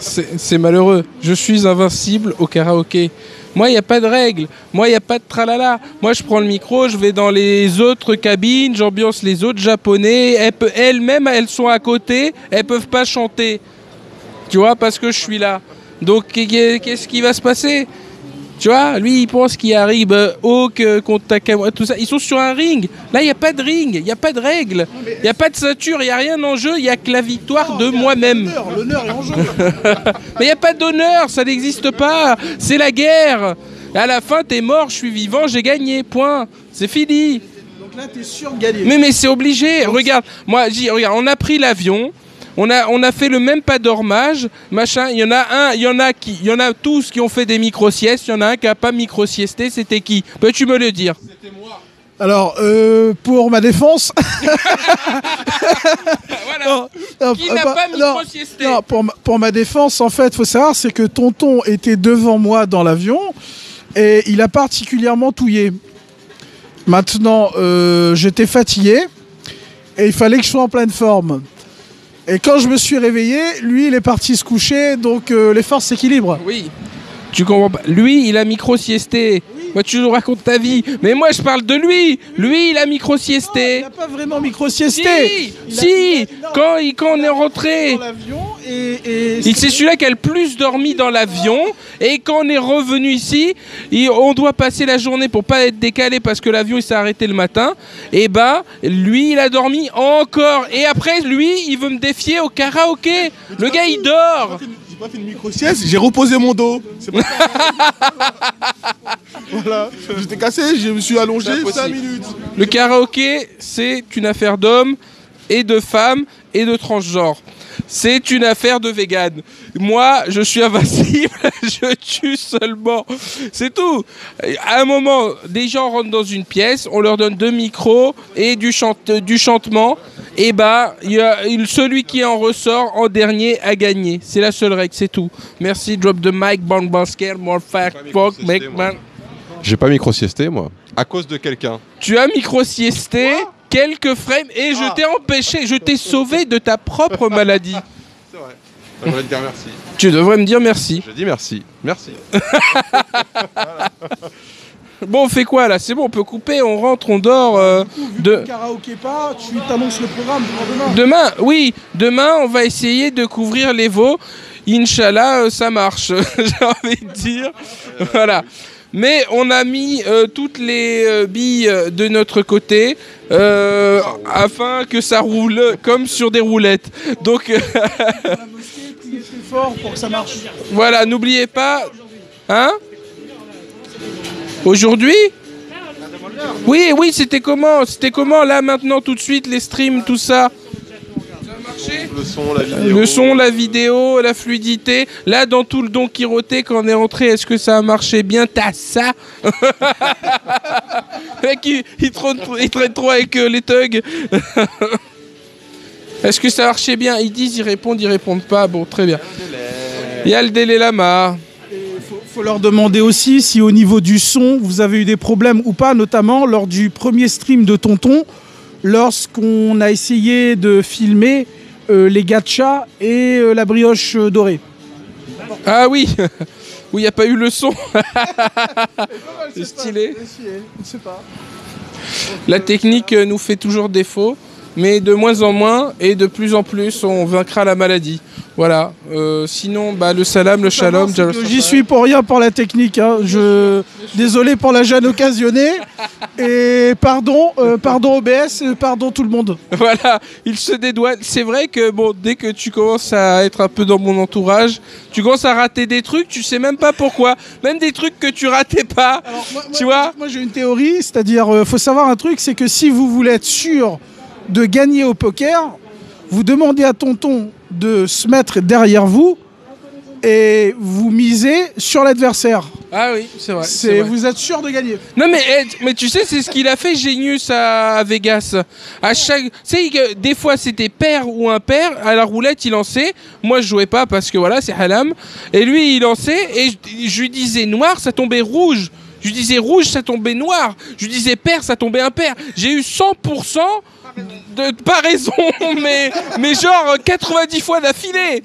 Speaker 1: C'est malheureux. Je suis invincible au karaoké. Moi, il n'y a pas de règles. Moi, il n'y a pas de tralala. Moi, je prends le micro, je vais dans les autres cabines, j'ambiance les autres japonais. Elles Elles-mêmes, elles sont à côté, elles peuvent pas chanter. Tu vois, parce que je suis là. Donc, qu'est- qu'est-ce qui va se passer? Tu vois, lui, il pense qu'il arrive euh, Hawk euh, contre Takamura, tout ça. Ils sont sur un ring. Là, il n'y a pas de ring, il n'y a pas de règles, il n'y a pas de ceinture, il n'y a rien en jeu, il n'y a que la victoire de moi-même.
Speaker 3: L'honneur est en jeu.
Speaker 1: Mais il n'y a pas d'honneur, ça n'existe pas. C'est la guerre. À la fin, t'es mort, je suis vivant, j'ai gagné, point. C'est fini.
Speaker 3: Donc là, t'es sûr de gagner.
Speaker 1: Mais, mais c'est obligé. Regarde, moi, regarde, on a pris l'avion. On a, on a fait le même pas dormage, machin. Il y en a un, il y en a qui, il y en a tous qui ont fait des micro-siestes. Il y en a un qui a pas micro-siesté. C'était qui? Peux-tu me le dire?
Speaker 3: Alors, euh, pour ma défense.
Speaker 1: Voilà.
Speaker 3: Non,
Speaker 1: Qui
Speaker 3: euh,
Speaker 1: n'a
Speaker 3: pas-
Speaker 1: pas
Speaker 3: non,
Speaker 1: micro-siesté?
Speaker 3: non, pour, ma, pour ma défense, en fait, faut savoir, c'est que Tonton était devant moi dans l'avion et il a particulièrement touillé. Maintenant, euh, j'étais fatigué et il fallait que je sois en pleine forme. Et quand je me suis réveillé, lui, il est parti se coucher, donc euh, les forces s'équilibrent.
Speaker 1: Oui. Tu comprends pas Lui, il a micro-siesté. Moi, tu nous racontes ta vie. Mais moi, je parle de lui. Lui, il a micro-siesté.
Speaker 3: Il n'a pas vraiment micro-siesté.
Speaker 1: Si,
Speaker 3: Il a-
Speaker 1: si.
Speaker 3: non.
Speaker 1: Quand, il, quand on est rentré.
Speaker 3: Dans l'avion et, et
Speaker 1: Il- C'est celui-là qui a le plus dormi dans l'avion. Et quand on est revenu ici, il- on doit passer la journée pour pas être décalé parce que l'avion il s'est arrêté le matin. Et bah, lui, il a dormi encore. Et après, lui, il veut me défier au karaoké. Le gars, il dort.
Speaker 2: J'ai pas fait de micro-sieste, j'ai reposé mon dos. C'est pas Voilà. J'étais cassé, je me suis allongé
Speaker 1: C'est
Speaker 2: 5
Speaker 1: impossible.
Speaker 2: minutes.
Speaker 1: Le karaoké, c'est une affaire d'hommes et de femmes et de transgenres. C'est une affaire de vegan. Moi, je suis invincible, je tue seulement. C'est tout. À un moment, des gens rentrent dans une pièce, on leur donne deux micros et du, chante- du chantement. Et bah, il y a une- celui qui en ressort en dernier a gagné. C'est la seule règle, c'est tout. Merci, drop the mic, Born Basker, more fact, fuck, make man.
Speaker 4: J'ai pas micro-siesté, moi. À cause de quelqu'un.
Speaker 1: Tu as micro-siesté? Quelques frames et je t'ai empêché, je t'ai sauvé de ta propre maladie.
Speaker 4: Je voudrais te dire merci.
Speaker 1: Tu devrais me dire merci.
Speaker 4: Je dis merci. Merci.
Speaker 1: Bon, on fait quoi là? C'est bon, on peut couper, on rentre, on dort. euh, de...
Speaker 3: Karaoké pas, tu t'annonces le programme pour demain.
Speaker 1: Demain, oui, demain, on va essayer de couvrir les veaux. Inch'Allah, euh, ça marche, j'ai envie de dire. Voilà. Mais on a mis euh, toutes les euh, billes de notre côté euh, afin que ça roule comme sur des roulettes. Donc euh, voilà, n'oubliez pas. Hein? Aujourd'hui? Oui, oui, c'était comment? C'était comment là maintenant tout de suite les streams, tout ça?
Speaker 4: Le son, la vidéo.
Speaker 1: Le son, la vidéo, la fluidité. Là, dans tout le Don Quiroté, quand on est rentré, est-ce que ça a marché bien? T'as ça? Le mec, il, il traîne, il traîne trop avec euh, les thugs. est-ce que ça marchait bien? Ils disent, ils répondent, ils répondent pas. Bon, très bien. Il y a le délai lama.
Speaker 3: faut leur demander aussi si au niveau du son, vous avez eu des problèmes ou pas, notamment lors du premier stream de Tonton, lorsqu'on a essayé de filmer euh, les gachas et euh, la brioche euh, dorée.
Speaker 1: Ah oui Oui, il n'y a pas eu le son. C'est stylé. La technique euh, nous fait toujours défaut, mais de moins en moins et de plus en plus, on vaincra la maladie. Voilà. Euh, sinon, bah, le salam, le shalom,
Speaker 3: J'y suis pour rien pour la technique. hein. Je... Désolé pour la gêne occasionnée. Et pardon, euh, pardon OBS, pardon tout le monde.
Speaker 1: Voilà, il se dédouane. C'est vrai que bon, dès que tu commences à être un peu dans mon entourage, tu commences à rater des trucs, tu sais même pas pourquoi. Même des trucs que tu ratais pas. tu vois
Speaker 3: Moi j'ai une théorie, c'est-à-dire, euh, faut savoir un truc, c'est que si vous voulez être sûr de gagner au poker, vous demandez à Tonton de se mettre derrière vous et vous misez sur l'adversaire.
Speaker 1: Ah oui, c'est vrai. c'est
Speaker 3: C'est,
Speaker 1: vrai.
Speaker 3: vous êtes sûr de gagner.
Speaker 1: Non mais, eh, mais tu sais, c'est ce qu'il a fait Genius à Vegas. À chaque, tu sais que des fois c'était pair ou impair. À la roulette, il lançait. Moi, je jouais pas parce que voilà, c'est halam. Et lui, il lançait et je, je lui disais noir, ça tombait rouge. Je lui disais rouge, ça tombait noir. Je lui disais pair, ça tombait impair. J'ai eu 100% de pas raison, mais mais genre 90 fois d'affilée.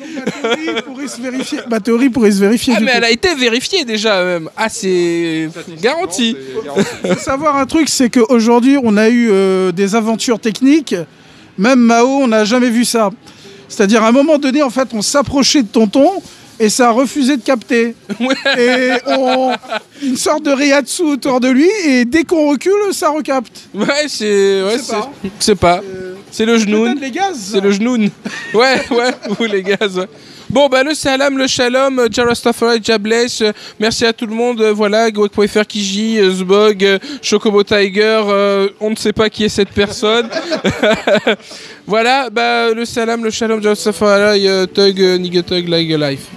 Speaker 3: pourrait se vérifier. Ma théorie pourrait se vérifier.
Speaker 1: Ah
Speaker 3: du
Speaker 1: mais
Speaker 3: coup.
Speaker 1: elle a été vérifiée déjà même. Ah c'est garanti.
Speaker 3: faut savoir un truc, c'est qu'aujourd'hui, on a eu euh, des aventures techniques. Même Mao, on n'a jamais vu ça. C'est-à-dire, à un moment donné, en fait, on s'approchait de Tonton et ça a refusé de capter. Et on... une sorte de Riyatsu autour de lui, et dès qu'on recule, ça recapte.
Speaker 1: Ouais, c'est. Ouais,
Speaker 3: sais
Speaker 1: c'est.
Speaker 3: pas.
Speaker 1: C'est pas. C'est le genoun. C'est le genoun. Ouais, ouais, ou les gaz, ouais. Bon, bah, le salam, le shalom, euh, Jarastafari, Jabless, euh, merci à tout le monde. euh, Voilà, Gwek.fr Kiji, euh, Zbog, euh, Chocobo Tiger, euh, on ne sait pas qui est cette personne. voilà, bah, le salam, le shalom, Jarastafari, euh, Tug, Nigga Tug, Like a Life.